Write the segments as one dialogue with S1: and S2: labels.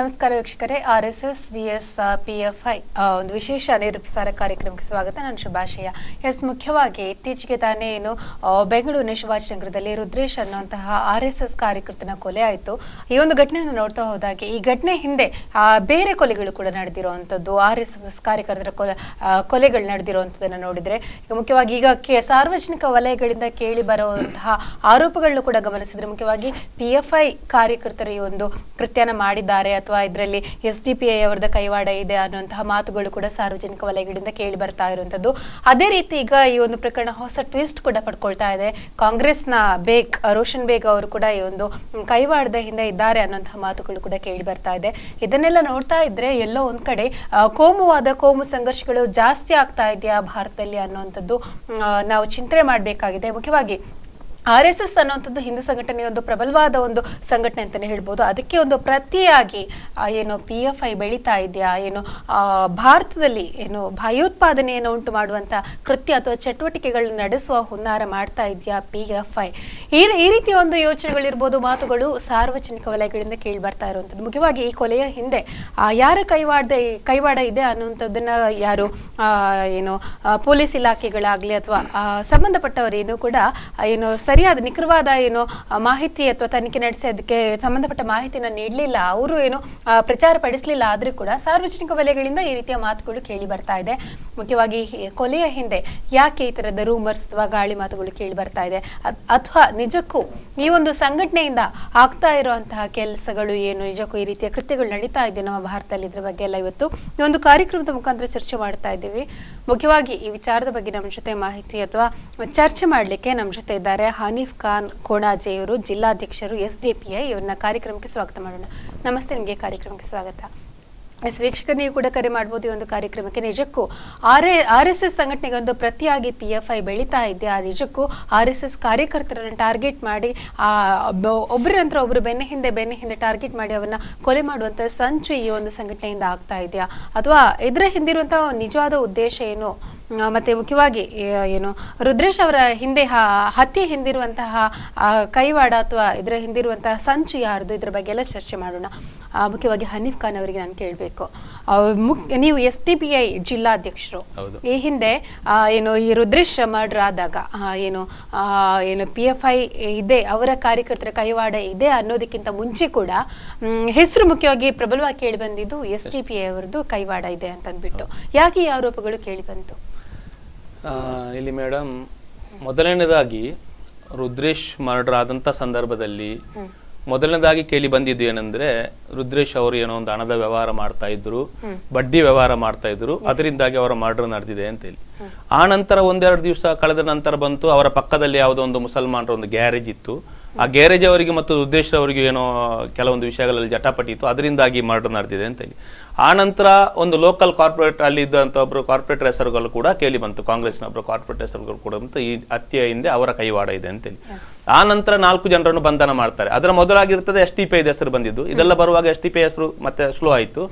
S1: ನಮಸ್ಕಾರ ವೀಕ್ಷಕರೇ. R S S V S P F I ಒಂದು ವಿಶೇಷ ನೇರಪ್ರಸಾರ ಕಾರ್ಯಕ್ರಮಕ್ಕೆ ಸ್ವಾಗತ. ನಾನು ಶುಭಾಶಯ. ಎಸ್, ಮುಖ್ಯವಾಗಿ ಇತ್ತೀಚೆಗೆ ತಾನೇ ಏನು ಬೆಂಗಳೂರಿನ ಶಿವಾಜಿನಗರದಲ್ಲಿ ರುದ್ರೇಶ್ ಅನ್ನುವಂತಹ ಆರ್ ಎಸ್ ಎಸ್ ಕಾರ್ಯಕರ್ತನ ಕೊಲೆ ಆಯಿತು. ಈ ಒಂದು ಘಟನೆಯನ್ನು ನೋಡ್ತಾ ಹೋದಾಗೆ, ಈ ಘಟನೆ ಹಿಂದೆ ಬೇರೆ ಕೊಲೆಗಳು ಕೂಡ ನಡೆದಿರುವಂಥದ್ದು. ಆರ್ ಎಸ್ ಎಸ್ ಕಾರ್ಯಕರ್ತರ ಕೊಲೆ ಕೊಲೆಗಳು ನಡೆದಿರುವಂಥದ್ದನ್ನು ನೋಡಿದರೆ ಮುಖ್ಯವಾಗಿ ಈಗ ಕೆ- ಸಾರ್ವಜನಿಕ ವಲಯಗಳಿಂದ ಕೇಳಿ ಬರುವಂತಹ ಆರೋಪಗಳನ್ನು ಕೂಡ ಗಮನಿಸಿದರೆ, ಮುಖ್ಯವಾಗಿ ಪಿ ಎಫ್ ಐ ಕಾರ್ಯಕರ್ತರು ಈ ಒಂದು ಕೃತ್ಯನ ಮಾಡಿದ್ದಾರೆ ಇದರಲ್ಲಿ ಎಸ್ ಡಿ ಪಿ ಐ ಅವರದ ಕೈವಾಡ ಇದೆ ಅನ್ನುವಂತಹ ಮಾತುಗಳು ಕೂಡ ಸಾರ್ವಜನಿಕ ವಲಯಗಳಿಂದ ಕೇಳಿ ಬರ್ತಾ ಇರುವಂತದ್ದು ಅದೇ ರೀತಿ ಈಗ ಈ ಒಂದು ಪ್ರಕರಣ ಹೊಸ ಟ್ವಿಸ್ಟ್ ಕೂಡ ಪಡ್ಕೊಳ್ತಾ ಇದೆ. ಕಾಂಗ್ರೆಸ್ನ ಬೇಗ್, ರೋಷನ್ ಬೇಗ್ ಅವರು ಕೂಡ ಈ ಒಂದು ಕೈವಾಡದ ಹಿಂದೆ ಇದ್ದಾರೆ ಅನ್ನುವಂತಹ ಮಾತುಗಳು ಕೂಡ ಕೇಳಿ ಬರ್ತಾ ಇದೆ. ಇದನ್ನೆಲ್ಲ ನೋಡ್ತಾ ಇದ್ರೆ ಎಲ್ಲೋ ಒಂದ್ ಕಡೆ ಕೋಮುವಾದ, ಕೋಮು ಸಂಘರ್ಷಗಳು ಜಾಸ್ತಿ ಆಗ್ತಾ ಇದೆಯಾ ಭಾರತದಲ್ಲಿ ಅನ್ನುವಂಥದ್ದು ನಾವು ಚಿಂತನೆ ಮಾಡಬೇಕಾಗಿದೆ. ಮುಖ್ಯವಾಗಿ ಆರ್ ಎಸ್ ಎಸ್ ಅನ್ನುವಂಥದ್ದು ಹಿಂದೂ ಸಂಘಟನೆ ಒಂದು ಪ್ರಬಲವಾದ ಒಂದು ಸಂಘಟನೆ ಅಂತಲೇ ಹೇಳ್ಬೋದು. ಅದಕ್ಕೆ ಒಂದು ಪ್ರತಿಯಾಗಿ ಏನು ಪಿ ಎಫ್ ಐ ಬೆಳೀತಾ ಇದೆಯಾ, ಏನು ಭಾರತದಲ್ಲಿ ಏನು ಭಯೋತ್ಪಾದನೆಯನ್ನು ಉಂಟು ಮಾಡುವಂಥ ಕೃತ್ಯ ಅಥವಾ ಚಟುವಟಿಕೆಗಳನ್ನು ನಡೆಸುವ ಹುನ್ನಾರ ಮಾಡ್ತಾ ಇದೆಯಾ ಪಿ ಎಫ್ ಐ ಈ ಈ ರೀತಿಯ ಒಂದು ಯೋಚನೆಗಳಿರ್ಬೋದು, ಮಾತುಗಳು ಸಾರ್ವಜನಿಕ ವಲಯಗಳಿಂದ ಕೇಳಿ ಬರ್ತಾ ಇರುವಂಥದ್ದು. ಮುಖ್ಯವಾಗಿ ಈ ಕೊಲೆಯ ಹಿಂದೆ ಯಾರ ಕೈವಾಡ ಕೈವಾಡ ಇದೆ ಅನ್ನುವಂಥದ್ದನ್ನ ಯಾರು ಏನು ಪೊಲೀಸ್ ಇಲಾಖೆಗಳಾಗಲಿ ಅಥವಾ ಸಂಬಂಧಪಟ್ಟವರೇನು ಕೂಡ ಏನು ಸರಿಯಾದ ನಿಖರವಾದ ಏನು ಮಾಹಿತಿ ಅಥವಾ ತನಿಖೆ ನಡೆಸೋದಕ್ಕೆ ಸಂಬಂಧಪಟ್ಟ ಮಾಹಿತಿನ ನೀಡಲಿಲ್ಲ. ಅವರು ಏನು ಪ್ರಚಾರ ಪಡಿಸಲಿಲ್ಲ. ಆದರೂ ಕೂಡ ಸಾರ್ವಜನಿಕ ವಲಯಗಳಿಂದ ಈ ರೀತಿಯ ಮಾತುಗಳು ಕೇಳಿ ಬರ್ತಾ ಇದೆ. ಮುಖ್ಯವಾಗಿ ಕೊಲೆಯ ಹಿಂದೆ ಯಾಕೆ ಈ ಥರದ ರೂಮರ್ಸ್ ಅಥವಾ ಗಾಳಿ ಮಾತುಗಳು ಕೇಳಿ ಬರ್ತಾ ಇದೆ? ಅಥವಾ ನಿಜಕ್ಕೂ ಈ ಒಂದು ಸಂಘಟನೆಯಿಂದ ಆಗ್ತಾ ಇರುವಂತಹ ಕೆಲಸಗಳು ಏನು, ನಿಜಕ್ಕೂ ಈ ರೀತಿಯ ಕೃತ್ಯಗಳು ನಡೀತಾ ಇದೆ ನಮ್ಮ ಭಾರತದಲ್ಲಿ ಇದ್ರ ಬಗ್ಗೆ ಎಲ್ಲ ಇವತ್ತು ಈ ಒಂದು ಕಾರ್ಯಕ್ರಮದ ಮುಖಾಂತರ ಚರ್ಚೆ ಮಾಡ್ತಾ ಇದ್ದೀವಿ. ಮುಖ್ಯವಾಗಿ ಈ ವಿಚಾರದ ಬಗ್ಗೆ ನಮ್ಮ ಜೊತೆ ಮಾಹಿತಿ ಅಥವಾ ಚರ್ಚೆ ಮಾಡಲಿಕ್ಕೆ ನಮ್ಮ ಜೊತೆ ಇದ್ದಾರೆ. ಹನೀಫ್ ಖಾನ್ ಕೋಣಾಜೆ ಇವರು ಜಿಲ್ಲಾಧ್ಯಕ್ಷರು ಎಸ್ ಡಿ ಪಿ ಐ ಇವ್ರನ್ನ ಕಾರ್ಯಕ್ರಮಕ್ಕೆ ಸ್ವಾಗತ ಮಾಡೋಣ. ನಮಸ್ತೆ, ನಿಮಗೆ ಕಾರ್ಯಕ್ರಮಕ್ಕೆ ಸ್ವಾಗತ. ಎಸ್ ವೀಕ್ಷಕರು ನೀವು ಕೂಡ ಕರೆ ಮಾಡ್ಬೋದು ಈ ಒಂದು ಕಾರ್ಯಕ್ರಮಕ್ಕೆ. ನಿಜಕ್ಕೂ R A R S S ಸಂಘಟನೆಗೆ ಒಂದು ಪ್ರತಿಯಾಗಿ ಪಿ ಎಫ್ ಐ ಬೆಳೀತಾ ಇದೆ. ಆ ನಿಜಕ್ಕೂ ಆರ್ ಎಸ್ ಎಸ್ ಕಾರ್ಯಕರ್ತರನ್ನು ಟಾರ್ಗೆಟ್ ಮಾಡಿ, ಆ, ಒಬ್ಬ- ಒಬ್ಬರ ನಂತರ ಒಬ್ಬರು ಬೆನ್ನ ಹಿಂದೆ ಬೆನ್ನ ಹಿಂದೆ ಟಾರ್ಗೆಟ್ ಮಾಡಿ ಅವನ್ನ ಕೊಲೆ ಮಾಡುವಂತ ಸಂಚು ಈ ಒಂದು ಸಂಘಟನೆಯಿಂದ ಆಗ್ತಾ ಇದೆಯಾ? ಅಥವಾ ಇದರ ಹಿಂದಿರುವಂಥ ನಿಜವಾದ ಉದ್ದೇಶ ಏನು? ಮತ್ತೆ ಮುಖ್ಯವಾಗಿ ಏನು ರುದ್ರೇಶ್ ಅವರ ಹಿಂದೆ ಹತ್ಯೆ ಹಿಂದಿರುವಂತಹ ಕೈವಾಡ ಅಥವಾ ಇದರ ಹಿಂದಿರುವಂತಹ ಸಂಚು ಯಾರ್ದು? ಇದ್ರ ಬಗ್ಗೆ ಎಲ್ಲ ಚರ್ಚೆ ಮಾಡೋಣ. ಮುಖ್ಯವಾಗಿ ಹನೀಫ್ ಖಾನ್ ಅವರಿಗೆ ನಾನು ಕೇಳಬೇಕು. ನೀವು ಎಸ್ ಟಿ ಬಿ ಐ ಜಿಲ್ಲಾಧ್ಯಕ್ಷರು. ಈ ಹಿಂದೆ ಏನು ಈ ರುದ್ರೇಶ್ ಮರ್ಡರ್ ಆದಾಗ ಏನು ಏನು ಪಿ ಎಫ್ ಐ ಇದೆ ಅವರ ಕಾರ್ಯಕರ್ತರ ಕೈವಾಡ ಇದೆ ಅನ್ನೋದಕ್ಕಿಂತ ಮುಂಚೆ ಕೂಡ ಹೆಸರು ಮುಖ್ಯವಾಗಿ ಪ್ರಬಲವಾಗಿ ಕೇಳಿ ಬಂದಿದ್ದು ಎಸ್ ಟಿ ಪಿ ಐ ಅವರದ್ದು ಕೈವಾಡ ಇದೆ ಅಂತಂದ್ಬಿಟ್ಟು. ಯಾಕೆ ಈ ಆರೋಪಗಳು ಕೇಳಿ ಬಂತು?
S2: ಇಲ್ಲಿ ಮೇಡಮ್ ಮೊದಲನೇದಾಗಿ ರುದ್ರೇಶ್ ಮರ್ಡರ್ ಆದಂತ ಸಂದರ್ಭದಲ್ಲಿ ಮೊದಲನೇದಾಗಿ ಕೇಳಿ ಬಂದಿದ್ದು ಏನಂದ್ರೆ ರುದ್ರೇಶ್ ಅವರು ಏನೋ ಒಂದು ಹಣದ ವ್ಯವಹಾರ ಮಾಡ್ತಾ ಇದ್ರು ಬಡ್ಡಿ ವ್ಯವಹಾರ ಮಾಡ್ತಾ ಇದ್ರು ಅದರಿಂದಾಗಿ ಅವರ ಮರ್ಡರ್ ನಡೆದಿದೆ ಅಂತ ಹೇಳಿ. ಆ ನಂತರ ಒಂದೆರಡು ದಿವಸ ಕಳೆದ ನಂತರ ಬಂತು ಅವರ ಪಕ್ಕದಲ್ಲಿ ಯಾವುದೋ ಒಂದು ಮುಸಲ್ಮಾನರ ಒಂದು ಗ್ಯಾರೇಜ್ ಇತ್ತು. ಆ ಗ್ಯಾರೇಜ್ ಅವರಿಗೆ ಮತ್ತು ರುದ್ರೇಶ್ ಅವರಿಗೆ ಏನೋ ಕೆಲವೊಂದು ವಿಷಯಗಳಲ್ಲಿ ಜಟಾಪಟಿ ಇತ್ತು ಅದರಿಂದಾಗಿ ಮರ್ಡರ್ ನಡೆದಿದೆ ಅಂತ ಹೇಳಿ. ಆ ನಂತರ ಒಂದು ಲೋಕಲ್ ಕಾರ್ಪೊರೇಟ್ ಅಲ್ಲಿ ಇದ್ದಂತ ಒಬ್ರು ಕಾರ್ಪೊರೇಟರ್ ಹೆಸರುಗಳು ಕೂಡ ಕೇಳಿ ಬಂತು. ಕಾಂಗ್ರೆಸ್ನ ಒಬ್ರು ಕಾರ್ಪೊರೇಟ್ ಹೆಸರುಗಳು ಕೂಡ ಬಂತು. ಈ ಹತ್ಯೆಯ ಹಿಂದೆ ಅವರ ಕೈವಾಡ ಇದೆ ಅಂತೇಳಿ. ಆ ನಂತರ ನಾಲ್ಕು ಜನರನ್ನು ಬಂಧನ ಮಾಡ್ತಾರೆ. ಅದರ ಮೊದಲಾಗಿರ್ತದೆ ಎಸ್ ಟಿ ಪಿ ಹೆಸರು ಬಂದಿದ್ದು. ಇದೆಲ್ಲ ಬರುವಾಗ ಎಸ್ ಟಿ ಪಿ ಹೆಸರು ಮತ್ತೆ ಸ್ಲೋ ಆಯ್ತು.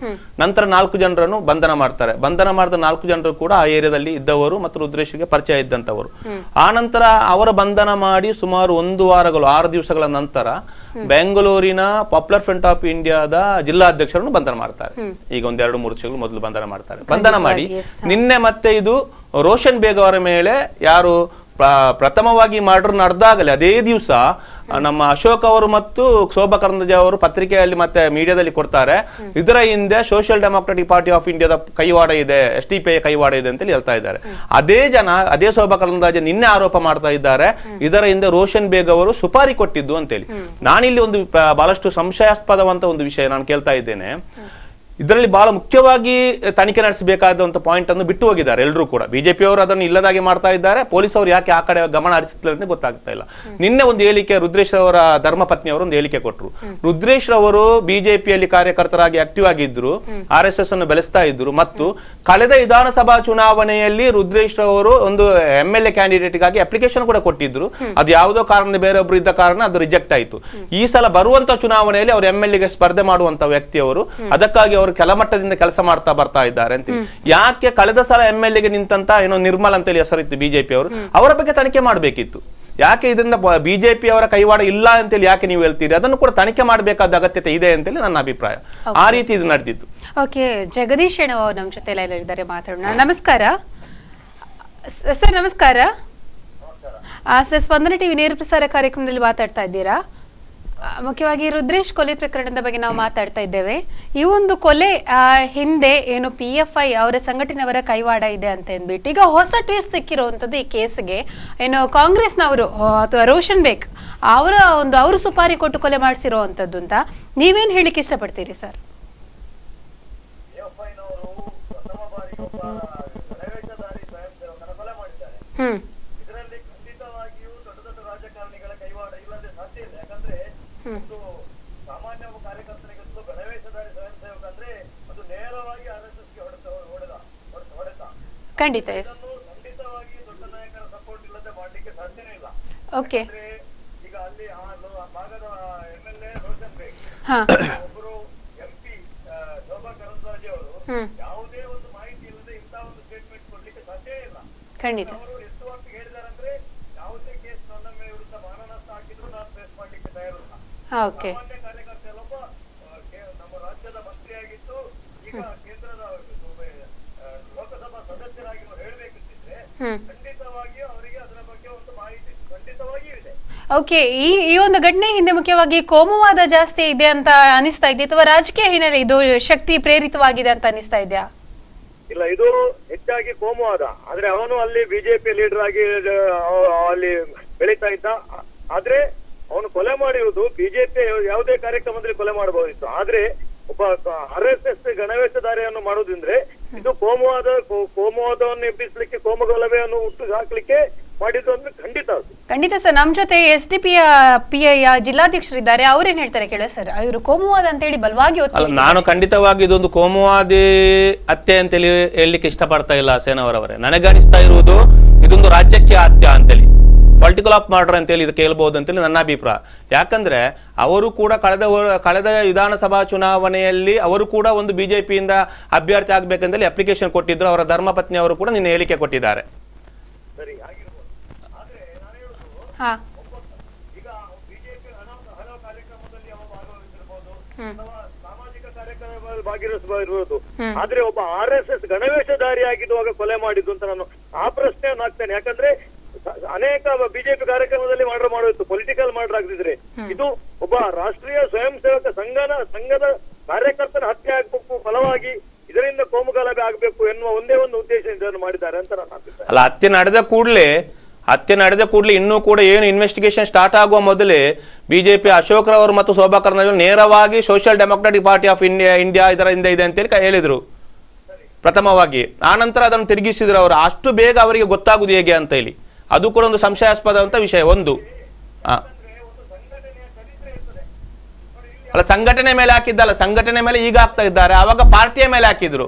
S2: ನಂತರ ನಾಲ್ಕು ಜನರನ್ನು ಬಂಧನ ಮಾಡ್ತಾರೆ. ಬಂಧನ ಮಾಡಿದ ನಾಲ್ಕು ಜನರು ಕೂಡ ಆ ಏರಿಯಾದಲ್ಲಿ ಇದ್ದವರು ಮತ್ತು ರುದ್ರೇಶ್ಗೆ ಪರಿಚಯ ಇದ್ದಂತವರು ಆ ನಂತರ ಅವರ ಬಂಧನ ಮಾಡಿ ಸುಮಾರು ಒಂದು ವಾರಗಳು ಆರು ದಿವಸಗಳ ನಂತರ ಬೆಂಗಳೂರಿನ ಪಾಪ್ಯುಲರ್ ಫ್ರಂಟ್ ಆಫ್ ಇಂಡಿಯಾದ ಜಿಲ್ಲಾಧ್ಯಕ್ಷರನ್ನು ಬಂಧನ ಮಾಡ್ತಾರೆ. ಈಗ ಒಂದ್ ಎರಡು ಮೂರು ವರ್ಷಗಳು ಮೊದಲು ಬಂಧನ ಮಾಡ್ತಾರೆ. ಬಂಧನ ಮಾಡಿ ನಿನ್ನೆ ಮತ್ತೆ ಇದು ರೋಷನ್ ಬೇಗ್ ಅವರ ಮೇಲೆ ಯಾರು ಪ್ರಥಮವಾಗಿ ಮರ್ಡರ್ ನಡೆದಾಗಲೇ ಅದೇ ದಿವಸ ನಮ್ಮ ಅಶೋಕ್ ಅವರು ಮತ್ತು ಶೋಭಾ ಕರಂದಜೆ ಅವರು ಪತ್ರಿಕೆಯಲ್ಲಿ ಮತ್ತೆ ಮೀಡಿಯಾದಲ್ಲಿ ಕೊಡ್ತಾರೆ. ಇದರ ಹಿಂದೆ ಸೋಷಿಯಲ್ ಡೆಮೋಕ್ರೆಟಿಕ್ ಪಾರ್ಟಿ ಆಫ್ ಇಂಡಿಯಾದ ಕೈವಾಡ ಇದೆ ಎಸ್ ಟಿ ಪಿ ಕೈವಾಡ ಇದೆ ಅಂತ ಹೇಳ್ತಾ ಇದ್ದಾರೆ. ಅದೇ ಜನ ಅದೇ ಶೋಭಾ ಕರಂದಾಜೆ ನಿನ್ನೆ ಆರೋಪ ಮಾಡ್ತಾ ಇದ್ದಾರೆ. ಇದರ ಹಿಂದೆ ರೋಷನ್ ಬೇಗ್ ಅವರು ಸುಪಾರಿ ಕೊಟ್ಟಿದ್ದು ಅಂತೇಳಿ. ನಾನಿಲ್ಲಿ ಒಂದು ಬಹಳಷ್ಟು ಸಂಶಯಾಸ್ಪದವಂತ ಒಂದು ವಿಷಯ ನಾನು ಕೇಳ್ತಾ ಇದ್ದೇನೆ. ಇದರಲ್ಲಿ ಬಹಳ ಮುಖ್ಯವಾಗಿ ತನಿಖೆ ನಡೆಸಬೇಕಾದಂತ ಪಾಯಿಂಟ್ ಅನ್ನು ಬಿಟ್ಟು ಹೋಗಿದ್ದಾರೆ ಎಲ್ಲರೂ ಕೂಡ. ಬಿಜೆಪಿ ಅವರು ಅದನ್ನು ಇಲ್ಲದಾಗಿ ಮಾಡ್ತಾ ಇದ್ದಾರೆ. ಪೊಲೀಸ್ ಅವರು ಯಾಕೆ ಆ ಕಡೆ ಗಮನ ಹರಿಸುತ್ತಿಲ್ಲ ಅಂತ ಗೊತ್ತಾಗ್ತಾ ಇಲ್ಲ. ನಿನ್ನೆ ಒಂದು ಹೇಳಿಕೆ ರುದ್ರೇಶ್ ಅವರ ಧರ್ಮಪತ್ನಿ ಅವರು ಒಂದು ಹೇಳಿಕೆ ಕೊಟ್ಟರು ರುದ್ರೇಶ್ ಅವರು ಬಿಜೆಪಿಯಲ್ಲಿ ಕಾರ್ಯಕರ್ತರಾಗಿ ಆಕ್ಟಿವ್ ಆಗಿದ್ರು ಆರ್ ಎಸ್ ಎಸ್ ಅನ್ನು ಬೆಳೆಸ್ತಾ ಇದ್ರು ಮತ್ತು ಕಳೆದ ವಿಧಾನಸಭಾ ಚುನಾವಣೆಯಲ್ಲಿ ರುದ್ರೇಶ್ ಅವರು ಒಂದು ಎಂ ಎಲ್ ಎ ಕ್ಯಾಂಡಿಡೇಟ್ಗಾಗಿ ಅಪ್ಲಿಕೇಶನ್ ಕೂಡ ಕೊಟ್ಟಿದ್ರು. ಅದು ಯಾವುದೋ ಕಾರಣ ಬೇರೊಬ್ರು ಇದ್ದ ಕಾರಣ ಅದು ರಿಜೆಕ್ಟ್ ಆಯಿತು. ಈ ಸಲ ಬರುವಂತ ಚುನಾವಣೆಯಲ್ಲಿ ಅವರು ಎಂ ಎಲ್ ಎಗೆ ಸ್ಪರ್ಧೆ ಮಾಡುವಂತ ವ್ಯಕ್ತಿಯವರು ಅದಕ್ಕಾಗಿ ಅವರು ಕೆಳಮಟ್ಟದಿಂದ ಕೆಲಸ ಮಾಡ್ತಾ ಬರ್ತಾ ಇದ್ದಾರೆ ಅಂತ ಯಾಕೆ ಕಳೆದ ಸಲ ಎಂ ಎಲ್ ಎಗೆ ನಿಂತಂತ ಏನೋ ನಿರ್ಮಲ್ ಅಂತೇಳಿ ಹೆಸರಿತ್ತು ಬಿಜೆಪಿ ಅವರು ಅವರ ಬಗ್ಗೆ ತನಿಖೆ ಮಾಡಬೇಕಿತ್ತು. ಯಾಕೆ ಇದರಿಂದ ಬಿಜೆಪಿ ಅವರ ಕೈವಾಡ ಇಲ್ಲ ಅಂತೇಳಿ ಯಾಕೆ ನೀವು ಹೇಳ್ತೀರಿ? ಅದನ್ನು ಕೂಡ ತನಿಖೆ ಮಾಡಬೇಕಾದ ಅಗತ್ಯತೆ ಇದೆ ಅಂತೇಳಿ ನನ್ನ ಅಭಿಪ್ರಾಯ. ಆ ರೀತಿ ಇದು ನಡೆದಿತ್ತು
S1: ಓಕೆ ಜಗದೀಶ್ ಅವ್ರು ನಮ್ಮ ಜೊತೆ ಇದ್ದಾರೆ ಮಾತಾಡೋಣ. ನಮಸ್ಕಾರ. ಸರ್ ನಮಸ್ಕಾರ. ಸರ್ ಸ್ಪಂದನ ಟಿವಿ ನೇರ ಪ್ರಸಾರ ಕಾರ್ಯಕ್ರಮದಲ್ಲಿ ಮಾತಾಡ್ತಾ ಇದ್ದೀರಾ? ಮುಖ್ಯವಾಗಿ ರುದ್ರೇಶ್ ಕೊಲೆ ಪ್ರಕರಣದ ಬಗ್ಗೆ ನಾವು ಮಾತಾಡ್ತಾ ಇದ್ದೇವೆ. ಈ ಒಂದು ಕೊಲೆ ಹಿಂದೆ ಏನು ಪಿ ಎಫ್ ಐ ಅವರ ಸಂಘಟನೆಯವರ ಕೈವಾಡ ಇದೆ ಅಂತ ಅಂದ್ಬಿಟ್ಟು ಈಗ ಹೊಸ ಟ್ವಿಸ್ಟ್ ಸಿಕ್ಕಿರುವಂತದ್ದು ಈ ಕೇಸ್ಗೆ. ಏನು ಕಾಂಗ್ರೆಸ್ನವರು ಅಥವಾ ರೋಷನ್ ಬೇಗ್ ಅವರ ಒಂದು, ಅವರು ಸುಪಾರಿ ಕೊಟ್ಟು ಕೊಲೆ ಮಾಡಿಸಿರೋ ಅಂಥದ್ದು ಅಂತ ನೀವೇನು ಹೇಳಿಕ್ಕೆ ಇಷ್ಟಪಡ್ತೀರಿ ಸರ್
S3: ಎಫ್ಐನವರು ಪ್ರಥಮ ಬಾರಿಗೆ ಒಬ್ಬ ಪ್ರವೇಶಧಾರಿ ಸ್ವಯಂ ಸೇವಕನ ಕೊಲೆ ಮಾಡಿದ್ದಾರೆ
S1: ಹ್ಮ್
S3: ಇದರಲ್ಲಿ ಖಂಡಿತವಾಗಿಯೂ ದೊಡ್ಡ ದೊಡ್ಡ ರಾಜಕಾರಣಿಗಳ ಕೈವಾಡ ಇಲ್ಲದೆ ಸಾಧ್ಯ ಇಲ್ಲ ಯಾಕಂದ್ರೆ ಒಂದು ಸಾಮಾನ್ಯ ಒಬ್ಬ ಕಾರ್ಯಕರ್ತನಿಗಂತೂ ಗಣವೇಶಧಾರಿ ಸ್ವಯಂ ಸೇವಕ ಅಂದ್ರೆ ಅದು ನೇರವಾಗಿ ಆರ್ ಎಸ್ ಎಸ್ಗೆ ಹೊಡೆತ ಹೊಡೆದ ಹೊಡೆತ ಹೊಡೆತ
S1: ಖಂಡಿತ ಎಸ್
S3: ಇದನ್ನು ಖಂಡಿತವಾಗಿ ದೊಡ್ಡ ನಾಯಕರ ಸಪೋರ್ಟ್ ಇಲ್ಲದೆ ಮಾಡ್ಲಿಕ್ಕೆ ಸಾಧ್ಯನೇ ಇಲ್ಲ
S1: ಓಕೆ ಹಾ
S3: ಒಬ್ಬರು ಎಂ ಪಿ ಶೋಭಾ ಕರಂದ್ಲಾಜೆ ಅವರು
S1: ಹ್ಮ್
S3: ಯಾವುದೇ ಒಂದು ಮಾಹಿತಿ ಇಲ್ಲದೆ ಇಂಥ ಒಂದು ಸ್ಟೇಟ್ಮೆಂಟ್ ಕೊಡ್ಲಿಕ್ಕೆ ಸಾಧ್ಯ ಇಲ್ಲ
S1: ಖಂಡಿತ
S3: ಅವರು ಎಷ್ಟು ಹೊತ್ತು ಹೇಳಿದಾರಂದ್ರೆ ಯಾವುದೇ ಕೇಸ್ ನನ್ನ ಮೇಲೆ ವಿರುದ್ಧ ಮಾನನಷ್ಟ ಹಾಕಿದ್ರು ನಾನು ಫೇಸ್ ಮಾಡ್ಲಿಕ್ಕೆ ತಯಾರಿಲ್ಲ
S1: ಹಾ ಓಕೆ
S3: ಸಾಮಾನ್ಯ ಕಾರ್ಯಕರ್ತ ಎಲ್ಲೊಬ್ಬ ಆ, ಕೇ- ನಮ್ಮ ರಾಜ್ಯದ ಮಂತ್ರಿಯಾಗಿದ್ದು ಈಗ ಕೇಂದ್ರದ ಆ, ಲೋಕಸಭಾ ಸದಸ್ಯರಾಗಿ ಅವ್ರು ಹೇಳ್ಬೇಕಿದ್ರೆ
S1: ಹ್ಮ್
S3: ಖಂಡಿತವಾಗಿಯೂ ಅವರಿಗೆ ಅದರ ಬಗ್ಗೆ ಒಂದು ಮಾಹಿತಿ ಖಂಡಿತವಾಗಿಯೂ ಇದೆ
S1: ಓಕೆ ಈ ಈ ಒಂದು ಘಟನೆ ಹಿಂದೆ ಮುಖ್ಯವಾಗಿ ಕೋಮುವಾದ ಜಾಸ್ತಿ ಇದೆ ಅಂತ ಅನಿಸ್ತಾ ಇದೆ ಅಥವಾ ರಾಜಕೀಯ ಹಿನ್ನೆಲೆ ಇದು ಶಕ್ತಿ ಪ್ರೇರಿತವಾಗಿದೆ ಅಂತ ಅನಿಸ್ತಾ ಇದೆಯಾ?
S3: ಇಲ್ಲ ಇದು ಹೆಚ್ಚಾಗಿ ಕೋಮುವಾದ. ಆದ್ರೆ ಅವನು ಅಲ್ಲಿ ಬಿಜೆಪಿ ಲೀಡರ್ ಆಗಿ ಅಲ್ಲಿ ಬೆಳೀತಾ ಇದ್ದ. ಆದ್ರೆ ಅವನು ಕೊಲೆ ಮಾಡಿರುವುದು ಬಿಜೆಪಿ ಯಾವುದೇ ಕಾರ್ಯಕ್ರಮದಲ್ಲಿ ಕೊಲೆ ಮಾಡಬಹುದಿತ್ತು. ಆದ್ರೆ ಒಬ್ಬ ಆರ್ ಎಸ್ ಎಸ್ ಗಣವೇಶಧಾರಿಯನ್ನು ಮಾಡುದಿಂದ್ರೆ ಇದು ಕೋಮುವಾದ ಕೋಮುವಾದವನ್ನು ಎಬ್ಬಿಸ್ಲಿಕ್ಕೆ ಕೋಮುಗಲಭೆಯನ್ನು ಹುಟ್ಟು ಹಾಕ್ಲಿಕ್ಕೆ ಮಾಡಿದ್ದು ಅಂದ್ರೆ ಖಂಡಿತ ಅದು.
S1: ಖಂಡಿತ ಸರ್. ನಮ್ ಜೊತೆ S D P P I ಜಿಲ್ಲಾಧ್ಯಕ್ಷರಿದ್ದಾರೆ. ಅವ್ರೇನ್ ಹೇಳ್ತಾರೆ ಕೇಳ ಸರ್. ಇವರು ಕೋಮುವಾದ ಅಂತ ಹೇಳಿ
S2: ಬಲವಾಗಿ ನಾನು ಖಂಡಿತವಾಗಿ ಇದೊಂದು ಕೋಮುವಾದಿ ಹತ್ಯೆ ಅಂತೇಳಿ ಹೇಳಲಿಕ್ಕೆ ಇಷ್ಟಪಡ್ತಾ ಇಲ್ಲ ಸೇನವರವರೇ. ನನಗನಿಸ್ತಾ ಇರುವುದು ಇದೊಂದು ರಾಜ್ಯಕ್ಕೆ ಹತ್ಯೆ ಅಂತೇಳಿ ಪೊಲಿಟಿಕಲ್ ಆಫ್ ಮರ್ಡರ್ ಅಂತೇಳಿ ಇದು ಕೇಳ್ಬೋದು ಅಂತೇಳಿ ನನ್ನ ಅಭಿಪ್ರಾಯ. ಯಾಕಂದ್ರೆ ಅವರು ಕೂಡ ಕಳೆದ ಕಳೆದ ವಿಧಾನಸಭಾ ಚುನಾವಣೆಯಲ್ಲಿ ಅವರು ಕೂಡ ಒಂದು ಬಿಜೆಪಿಯಿಂದ ಅಭ್ಯರ್ಥಿ ಆಗ್ಬೇಕಂತೇಳಿ ಅಪ್ಲಿಕೇಶನ್ ಕೊಟ್ಟಿದ್ರು. ಅವರ ಧರ್ಮಪತ್ನಿ ಅವರು ಕೂಡ ನಿನ್ನೆ ಹೇಳಿಕೆ ಕೊಟ್ಟಿದ್ದಾರೆ
S3: ಸರಿ ಆಗಿರ್ಬೋದು ಆದ್ರೆ ನಾನು ಹೇಳುದು
S1: ಹಾ
S3: ಈಗ ಬಿಜೆಪಿ ಹಲವು ಹಲವು ಕಾರ್ಯಕ್ರಮದಲ್ಲಿ ಅವ ಭಾಗವಹಿಸಿರ್ಬೋದು ಅಥವಾ ಸಾಮಾಜಿಕ ಕಾರ್ಯಕ್ರಮದಲ್ಲಿ ಭಾಗವಹಿಸಬಹುದು ಆದ್ರೆ ಒಬ್ಬ ಆರ್ ಎಸ್ ಎಸ್ ಗಣವೇಶಧಾರಿ ಆಗಿರುವಾಗ ಕೊಲೆ ಮಾಡಿದ್ದು ಅಂತ ನಾನು ಆ ಪ್ರಶ್ನೆಯನ್ನು ಹಾಕ್ತೇನೆ. ಯಾಕಂದ್ರೆ ಅನೇಕ ಬಿಜೆಪಿ ಕಾರ್ಯಕ್ರಮದಲ್ಲಿ ಮರ್ಡರ್ ಮಾಡೋದು ಪೊಲಿಟಿಕಲ್ ಮರ್ಡರ್ ಆಗದಿದ್ರೆ ಇದು ಒಬ್ಬ ರಾಷ್ಟ್ರೀಯ ಸ್ವಯಂ ಸೇವಕ ಸಂಘನ ಸಂಘದ ಕಾರ್ಯಕರ್ತರ ಹತ್ಯೆ ಆಗ್ಬೇಕು ಫಲವಾಗಿ ಇದರಿಂದ ಕೋಮುಗಲಭೆ ಆಗ್ಬೇಕು ಎನ್ನುವ ಒಂದೇ ಒಂದು ಉದ್ದೇಶ ಇದನ್ನು ಮಾಡಿದ್ದಾರೆ ಅಂತ ನಾನು
S2: ಅಲ್ಲ ಹತ್ಯೆ ನಡೆದ ಕೂಡಲೇ ಹತ್ಯೆ ನಡೆದ ಕೂಡಲೇ ಇನ್ನೂ ಕೂಡ ಏನು ಇನ್ವೆಸ್ಟಿಗೇಷನ್ ಸ್ಟಾರ್ಟ್ ಆಗುವ ಮೊದಲೇ ಬಿಜೆಪಿ ಅಶೋಕ್ ರವರು ಮತ್ತು ಶೋಭಾ ನೇರವಾಗಿ social democratic party of India India ಇದರ ಹಿಂದೆ ಇದೆ ಅಂತೇಳಿ ಹೇಳಿದರು. ಪ್ರಥಮವಾಗಿ. ಆನಂತರ ಅದನ್ನು ತಿರುಗಿಸಿದ್ರು ಅವರು. ಅಷ್ಟು ಬೇಗ ಅವರಿಗೆ ಗೊತ್ತಾಗುದು ಹೇಗೆ ಅಂತ ಹೇಳಿ. ಅದು ಕೂಡ ಒಂದು ಸಂಶಯಾಸ್ಪದ ಅಂತ ವಿಷಯ. ಒಂದು. ಅಲ್ಲ, ಸಂಘಟನೆ ಮೇಲೆ ಹಾಕಿದ್ದಲ್ಲ. ಸಂಘಟನೆ ಮೇಲೆ ಈಗ ಆಗ್ತಾ ಇದ್ದಾರೆ. ಅವಾಗ ಪಾರ್ಟಿಯ ಮೇಲೆ ಹಾಕಿದ್ರು.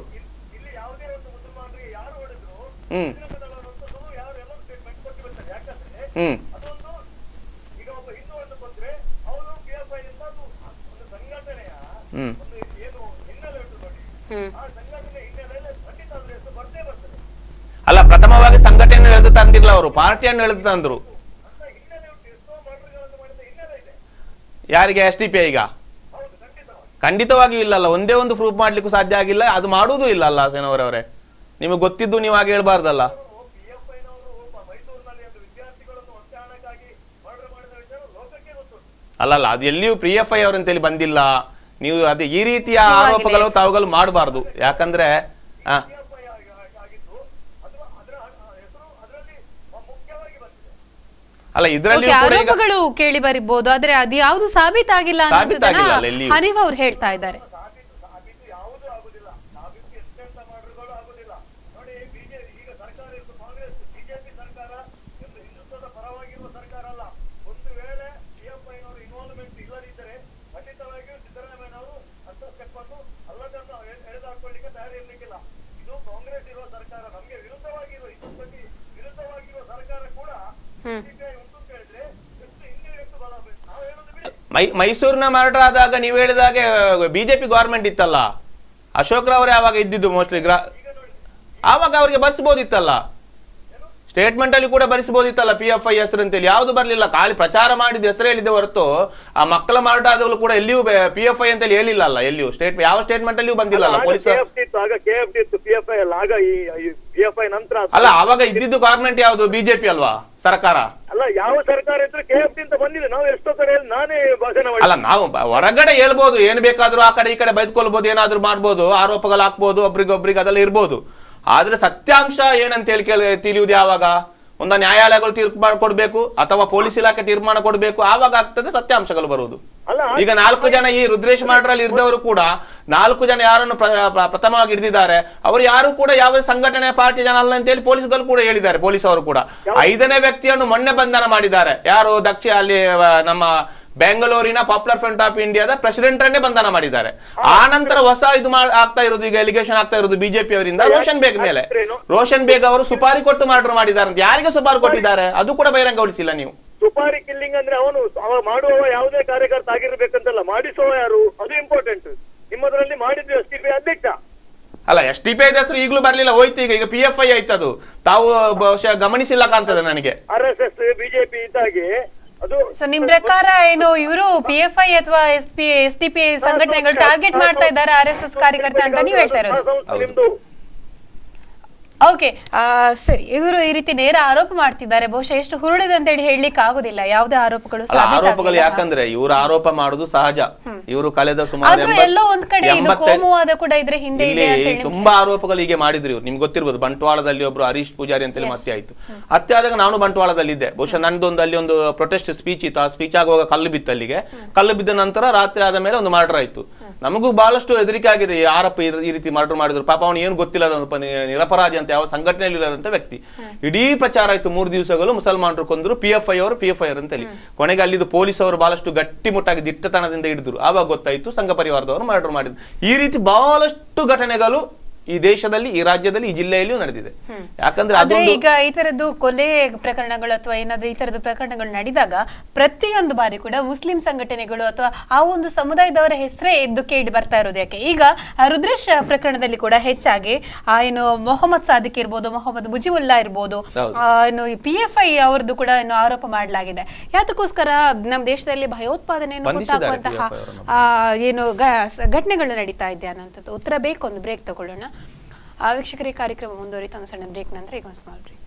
S2: ಹ್ಮ್
S3: ಅದನ್ನು ಯಾರು ಎಲ್ಲ ಸ್ಟೇಟ್ಮೆಂಟ್ ಕೊಟ್ಟು ಬರ್ತಾರೆ ಯಾಕಂದ್ರೆ
S2: ಹ್ಮ್
S3: ಅದೊಂದು ಈಗ ಒಬ್ಬ ಹಿಂದೂವನ್ನು ಕೊಂದ್ರೆ ಅವನು ಪಿ ಎಫ್ ಐ ಅಂತ ಅದು ಒಂದು
S2: ಹ್ಮ್
S1: ಹ್ಮ್
S2: ಅಲ್ಲ, ಪ್ರಥಮವಾಗಿ ಸಂಘಟನೆ ಎಳೆದು ತಂದಿಲ್ಲ ಅವರು, ಪಾರ್ಟಿಯನ್ನು ಎಳೆದು ತಂದ್ರು. ಯಾರಿಗೆ? ಎಸ್ ಡಿ ಪಿ ಈಗ.
S3: ಖಂಡಿತವಾಗಿಯೂ ಖಂಡಿತವಾಗಿ
S2: ಖಂಡಿತವಾಗಿ ಇಲ್ಲಲ್ಲ, ಒಂದೇ ಒಂದು ಪ್ರೂಫ್ ಮಾಡ್ಲಿಕ್ಕೂ ಸಾಧ್ಯ ಆಗಿಲ್ಲ, ಅದು ಮಾಡುವುದೂ ಇಲ್ಲ ಅಲ್ಲ ಸೇನವರವರೇ ನಿಮಗೆ ಗೊತ್ತಿದ್ದು ನೀವು ಹಾಗೆ ಹೇಳ್ಬಾರ್ದಲ್ಲ
S3: ಪಿ ಎಫ್ ಐನವರು ಒಬ್ಬ ಮೈಸೂರಿನಲ್ಲಿ ಒಂದು ವಿದ್ಯಾರ್ಥಿಗಳನ್ನು ಹೊಟ್ಟೆ ಹಣಕ್ಕಾಗಿ ಮರ್ಡರ್ ಮಾಡಿದ ವಿಷಯ ಲೋಕಕ್ಕೆ ಗೊತ್ತುಂಟು
S2: ಅಲ್ಲಲ್ಲ ಅದು ಎಲ್ಲಿಯೂ ಪಿ ಎಫ್ ಐ ಅವರಂತೇಳಿ ಬಂದಿಲ್ಲ. ನೀವು ಅದೇ ಈ ರೀತಿಯ ಆರೋಪಗಳು ತಾವುಗಳು ಮಾಡಬಾರ್ದು. ಯಾಕಂದ್ರೆ ಆ, ಅಲ್ಲ ಇದರಲ್ಲಿ
S1: ಆರೋಪಗಳು ಕೇಳಿ ಬರಬಹುದು ಆದ್ರೆ ಅದು ಯಾವುದು ಸಾಬೀತಾಗಿಲ್ಲ
S2: ಎಲ್ಲಿಯೂ.
S1: ಅವ್ರು ಹೇಳ್ತಾ ಇದ್ದಾರೆ
S3: ಸಾಬೀತು ಸಾಬೀತು ಯಾವುದೂ ಆಗುದಿಲ್ಲ ಸಾಬೀತು ಎಷ್ಟೆಂತ ಮರ್ಡರ್ಗಳು ಆಗುದಿಲ್ಲ ನೋಡಿ ಬಿಜೆಪಿ ಈಗ ಸರ್ಕಾರ ಇತ್ತು ಕಾಂಗ್ರೆಸ್ ಬಿಜೆಪಿ ಸರ್ಕಾರ ಒಂದು ಹಿಂದುತ್ವದ ಪರವಾಗಿರುವ ಸರ್ಕಾರ ಅಲ್ಲ ಒಂದು ವೇಳೆ ಪಿಎಫ್ಐನವರು ಇನ್ವಾಲ್ವ್ಮೆಂಟ್ ಇಲ್ಲದಿದ್ದರೆ ಖಂಡಿತವಾಗಿಯೂ ಸಿದ್ದರಾಮಯ್ಯನವರು ಅಂತ ಸ್ಟೆಪ್ ಅನ್ನು ಅಲ್ಲದನ್ನು ಎಳೆ- ಎಳೆದಾಕೊಳ್ಳಿಕ್ಕೆ ತಯಾರಿ ಇರ್ಲಿಕ್ಕಿಲ್ಲ ಇದು ಕಾಂಗ್ರೆಸ್ ಇರುವ ಸರ್ಕಾರ ನಮಗೆ ವಿರುದ್ಧವಾಗಿರುವ ಹಿಂದುತ್ವಕ್ಕೆ ವಿರುದ್ಧವಾಗಿರುವ ಸರ್ಕಾರ ಕೂಡ ಸಿಪಿಐ ಉಂಟು ಅಂತ ಹೇಳಿದ್ರೆ ಎಷ್ಟು ಹಿಂದೆ ಎಷ್ಟು ಬಲ ಬೇಕು ನಾವು ಹೇಳೋದು ಬಿಡಿ
S2: ಮೈ ಮೈಸೂರಿನ ಮರ್ಡರ್ ಆದಾಗ ನೀವು ಹೇಳಿದಾಗೆ ಬಿಜೆಪಿ ಗೌರ್ಮೆಂಟ್ ಇತ್ತಲ್ಲ? ಅಶೋಕ್ ರವರೇ ಆವಾಗ ಇದ್ದಿದ್ದು ಮೋಸ್ಟ್ಲಿ ಗ್ರಾ ಆವಾಗ ಅವರಿಗೆ ಬರ್ಸ್ಬೋದಿತ್ತಲ್ಲ? ಸ್ಟೇಟ್ಮೆಂಟ್ ಅಲ್ಲಿ ಕೂಡ ಬರಿಸ್ಬೋದಿತ್ತಲ್ಲ ಪಿ ಎಫ್ ಐ ಹೆಸರು ಅಂತೇಳಿ. ಯಾವ್ದು ಬರ್ಲಿಲ್ಲ. ಖಾಲಿ ಪ್ರಚಾರ ಮಾಡಿದ ಹೆಸರು ಹೇಳಿದೆ ಹೊರತು ಆ ಮಕ್ಕಳ ಮಾರಾಟ ಆದಾಗಲೂ ಕೂಡ ಎಲ್ಲಿಯೂ ಪಿ ಎಫ್ ಐ ಅಂತೇಳಿ ಹೇಳಿಲ್ಲ ಅಲ್ಲ ಎಲ್ಲಿಯೂ. ಸ್ಟೇಟ್ ಯಾವ ಸ್ಟೇಟ್ಮೆಂಟ್ ಅಲ್ಲಿಯೂ ಬಂದಿಲ್ಲ ಪೊಲೀಸ್
S3: ಕೆಎಫ್ ಇತ್ತು ಆಗ ಕೆಎಫ್ ಇತ್ತು ಪಿ ಎಫ್ ಐ ಅಲ್ಲ ಆಗ ಈ ಪಿ ಎಫ್ ಐ ನಂತರ
S2: ಅಲ್ಲ ಅವಾಗ ಇದ್ದಿದ್ದು ಗವರ್ಮೆಂಟ್ ಯಾವ್ದು? ಬಿಜೆಪಿ ಅಲ್ವಾ? ಸರ್ಕಾರ?
S3: ಅಲ್ಲ ಯಾವ ಸರ್ಕಾರ ಇದ್ರು ಕೆಎಫ್ ಅಂತ ಬಂದಿದೆ. ನಾವು ಎಷ್ಟೋ ಕಡೆ ನಾನೇ ಭಾಷಣ ಮಾಡಿ
S2: ಅಲ್ಲ ನಾವು ಹೊರಗಡೆ ಹೇಳ್ಬೋದು. ಏನ್ ಬೇಕಾದ್ರೂ ಆ ಕಡೆ ಈ ಕಡೆ ಬೈದ್ಕೊಳ್ಬಹುದು ಏನಾದ್ರೂ ಮಾಡ್ಬೋದು ಆರೋಪಗಳು ಹಾಕ್ಬೋದು ಒಬ್ರಿಗೊಬ್ರಿಗೆ ಅದೆಲ್ಲ ಇರ್ಬೋದು. ಆದ್ರೆ ಸತ್ಯಾಂಶ ಏನಂತ ಹೇಳಿ ಕೇಳಿ ತಿಳಿಯುವುದು ಯಾವಾಗ? ಒಂದ ನ್ಯಾಯಾಲಯಗಳು ತೀರ್ಮಾನ ಕೊಡ್ಬೇಕು ಅಥವಾ ಪೊಲೀಸ್ ಇಲಾಖೆ ತೀರ್ಮಾನ ಕೊಡ್ಬೇಕು ಆವಾಗ ಆಗ್ತದೆ ಸತ್ಯಾಂಶಗಳು ಬರುವುದು. ಈಗ ನಾಲ್ಕು ಜನ ಈ ರುದ್ರೇಶ್ ಮಾಡ್ರಲ್ಲಿ ಇದ್ದವರು ಕೂಡ ನಾಲ್ಕು ಜನ ಯಾರನ್ನು ಪ್ರ- ಪ್ರ- ಪ್ರಥಮವಾಗಿ ಹಿಡಿದಿದ್ದಾರೆ ಅವರು ಯಾರು ಕೂಡ ಯಾವ ಸಂಘಟನೆ ಪಾರ್ಟಿ ಜನ ಅಲ್ಲ ಅಂತ ಹೇಳಿ ಪೊಲೀಸ್ಗಳು ಕೂಡ ಹೇಳಿದ್ದಾರೆ ಪೊಲೀಸ್ ಅವರು ಕೂಡ ಐದನೇ ವ್ಯಕ್ತಿಯನ್ನು ಮೊನ್ನೆ ಬಂಧನ ಮಾಡಿದ್ದಾರೆ. ಯಾರು ದಕ್ಷಿಣ ಅಲ್ಲಿ ನಮ್ಮ ಬೆಂಗಳೂರಿನ ಪಾಪ್ಯುಲರ್ ಫ್ರಂಟ್ ಆಫ್ ಇಂಡಿಯಾದ ಪ್ರೆಸಿಡೆಂಟ್ ಅನ್ನೇ ಬಂಧನ ಮಾಡಿದ್ದಾರೆ. ಆ ನಂತರ ಹೊಸ ಇದು ಆಗ್ತಾ ಇರೋದು ಈಗ ಎಲಿಗೇಷನ್ ಆಗ್ತಾ ಇರೋದು ಬಿಜೆಪಿ ಅವರಿಂದ. ರೋಷನ್ ಬೇಗ್ ಮೇಲೆ. ರೋಷನ್ ಬೇಗ್ ಅವರು ಸುಪಾರಿ ಕೊಟ್ಟು ಮರ್ಡರ್ ಮಾಡಿದ್ದಾರೆ ಅಂತ. ಯಾರಿಗೆ ಸುಪಾರಿ ಕೊಟ್ಟಿದ್ದಾರೆ? ಅದು ಕೂಡ ಬಹಿರಂಗಗೊಳಿಸಿಲ್ಲ ನೀವು.
S3: ಸುಪಾರಿ ಕಿಲ್ಲಿಂಗ್ ಅಂದ್ರೆ ಅವನು ಅವ ಮಾಡುವವ ಯಾವುದೇ ಕಾರ್ಯಕರ್ತ ಆಗಿರ್ಬೇಕಂತಲ್ಲ ಮಾಡಿಸುವ ಯಾರು? ಅದು ಇಂಪಾರ್ಟೆಂಟ್ ನಿಮ್ಮದ್ರಲ್ಲಿ ಮಾಡಿದ್ವಿ ಎಸ್ ಟಿ ಪಿ ಅಧ್ಯಕ್ಷ.
S2: ಅಲ್ಲ ಎಸ್ ಟಿ ಪಿ ಹೆಸರು ಈಗಲೂ ಬರ್ಲಿಲ್ಲ ಹೋಯ್ತು ಈಗ. ಈಗ ಪಿ ಎಫ್ ಐ ಆಯ್ತು ಅದು ತಾವು ಬಹುಶಃ ಗಮನಿಸಿಲ್ಲ ಕಾಣ್ತದೆ ನನಗೆ.
S3: ಆರ್ ಎಸ್ ಎಸ್ ಬಿಜೆಪಿ ಇದ್ದಾಗೆ
S1: ಸೊ ನಿಮ್ ಪ್ರಕಾರ ಏನು ಇವರು ಪಿ ಎಫ್ ಐ ಅಥವಾ S P S D P ಸಂಘಟನೆಗಳು ಟಾರ್ಗೆಟ್ ಮಾಡ್ತಾ ಇದ್ದಾರೆ ಆರ್ ಎಸ್ ಎಸ್ ಕಾರ್ಯಕರ್ತ ಅಂತ ನೀವು ಹೇಳ್ತಾ ಇರೋದು? ಓಕೆ ಸರಿ. ಇವರು ಈ ರೀತಿ ನೇರ ಆರೋಪ ಮಾಡ್ತಿದ್ದಾರೆ. ಬಹುಶಃ ಎಷ್ಟು ಹುರುಳಿದೆ ಅಂತ ಹೇಳಿ ಹೇಳಲಿಕ್ಕೆ ಆಗುದಿಲ್ಲ. ಯಾವುದೇ ಆರೋಪಗಳು
S2: ಆರೋಪಗಳು ಯಾಕಂದ್ರೆ ಇವರು ಆರೋಪ ಮಾಡುದು ಸಹಜ. ಇವರು ಕಳೆದ ಸುಮಾರು
S1: ಎಲ್ಲೋ ಒಂದ್ ಕಡೆ ಇದು ಕೋಮುವಾದ ಕೂಡ ಇದ್ರೆ ಹಿಂದೆ
S2: ತುಂಬಾ ಆರೋಪಗಳು ಹೀಗೆ ಮಾಡಿದ್ರು ಇವ್ರು. ನಿಮ್ಗೆ ಗೊತ್ತಿರ್ಬೋದು ಬಂಟ್ವಾಳದಲ್ಲಿ ಒಬ್ರು ಹರೀಶ್ ಪೂಜಾರಿ ಅಂತೇಳಿ ಮತ್ತೆ ಆಯ್ತು. ಹತ್ಯೆ ಆದಾಗ ನಾನು ಬಂಟ್ವಾಳದಲ್ಲಿ ಇದ್ದೆ ಬಹುಶಃ ನಂದೊಂದು ಅಲ್ಲಿ ಒಂದು ಪ್ರೊಟೆಸ್ಟ್ ಸ್ಪೀಚ್ ಇತ್ತು. ಆ ಸ್ಪೀಚ್ ಆಗುವಾಗ ಕಲ್ಲು ಬಿತ್ತು ಅಲ್ಲಿಗೆ. ಕಲ್ಲು ಬಿದ್ದ ನಂತರ ರಾತ್ರಿ ಆದ ಮೇಲೆ ಒಂದು ಮರ್ಡರ್ ಆಯ್ತು. ನಮಗೂ ಬಹಳಷ್ಟು ಹೆದರಿಕೆ ಆಗಿದೆ. ಯಾರಪ್ಪ ಈ- ರೀತಿ ಮರ್ಡರ್ ಮಾಡಿದ್ರು. ಪಾಪ ಅವನು ಏನು ಗೊತ್ತಿಲ್ಲ ಅದೊಂದು ಪ- ನಿರಪರಾಧಿ ಅಂತ ಯಾವ ಸಂಘಟನೆಯಲ್ಲಿ ಇಲ್ಲದಂತ ವ್ಯಕ್ತಿ. ಇಡೀ ಪ್ರಚಾರ ಆಯ್ತು. ಮೂರು ದಿವಸಗಳು ಮುಸಲ್ಮಾನರು ಕೊಂದ್ರು. ಪಿ ಎಫ್ ಐ ಅವರು ಪಿ ಎಫ್ ಐ ಅಂತ ಹೇಳಿ. ಕೊನೆಗೆ ಅಲ್ಲಿದ್ದು ಪೊಲೀಸ್ ಅವರು ಬಹಳಷ್ಟು ಗಟ್ಟಿಮುಟ್ಟಾಗಿ ದಿಟ್ಟತನದಿಂದ ಹಿಡಿದ್ರು. ಆವಾಗ ಗೊತ್ತಾಯ್ತು. ಸಂಘ ಪರಿವಾರದವರು ಮರ್ಡರ್ ಮಾಡಿದ್ರು. ಈ ರೀತಿ ಬಹಳಷ್ಟು ಘಟನೆಗಳು ಈ ದೇಶದಲ್ಲಿ ಈ ರಾಜ್ಯದಲ್ಲಿ ಈ ಜಿಲ್ಲೆಯಲ್ಲಿಯೂ ನಡೆದಿದೆ. ಯಾಕಂದ್ರೆ
S1: ಈಗ ಈ ತರದ್ದು ಕೊಲೆ ಪ್ರಕರಣಗಳು ಅಥವಾ ಏನಾದ್ರೂ ಈ ತರದ್ದು ಪ್ರಕರಣಗಳು ನಡೆದಾಗ ಪ್ರತಿಯೊಂದು ಬಾರಿ ಕೂಡ ಮುಸ್ಲಿಂ ಸಂಘಟನೆಗಳು ಅಥವಾ ಆ ಒಂದು ಸಮುದಾಯದವರ ಹೆಸರೇ ಎದ್ದು ಕೇಳಿ ಬರ್ತಾ ಇರೋದು ಯಾಕೆ? ಈಗ ರುದ್ರೇಶ್ ಪ್ರಕರಣದಲ್ಲಿ ಕೂಡ ಹೆಚ್ಚಾಗಿ ಆ ಏನು ಮೊಹಮ್ಮದ್ ಸಾದಿಕ್ ಇರ್ಬೋದು ಮೊಹಮ್ಮದ್ ಮುಜಿಬುಲ್ಲಾ ಇರ್ಬೋದು ಏನು ಪಿ ಎಫ್ ಐ ಅವ್ರದ್ದು ಕೂಡ ಏನು ಆರೋಪ ಮಾಡಲಾಗಿದೆ. ಯಾತಕ್ಕೋಸ್ಕರ ನಮ್ಮ ದೇಶದಲ್ಲಿ ಭಯೋತ್ಪಾದನೆಯನ್ನು. ಆ, ಏನು ಘಟನೆಗಳು ನಡೀತಾ ಇದೆ ಅನ್ನೋಂಥದ್ದು ಉತ್ತರ ಬೇಕು ಒಂದು ಬ್ರೇಕ್ ತಗೊಳ್ಳೋಣ. ಆ ವೀಕ್ಷಕರಿಗೆ ಕಾರ್ಯಕ್ರಮ ಮುಂದುವರಿತು ಒಂದು ಸಣ್ಣ ಬ್ರೇಕ್ ನಂತರ ಈಗ ಒಂದು ಸ್ಮಾಲ್ ಬ್ರೇಕ್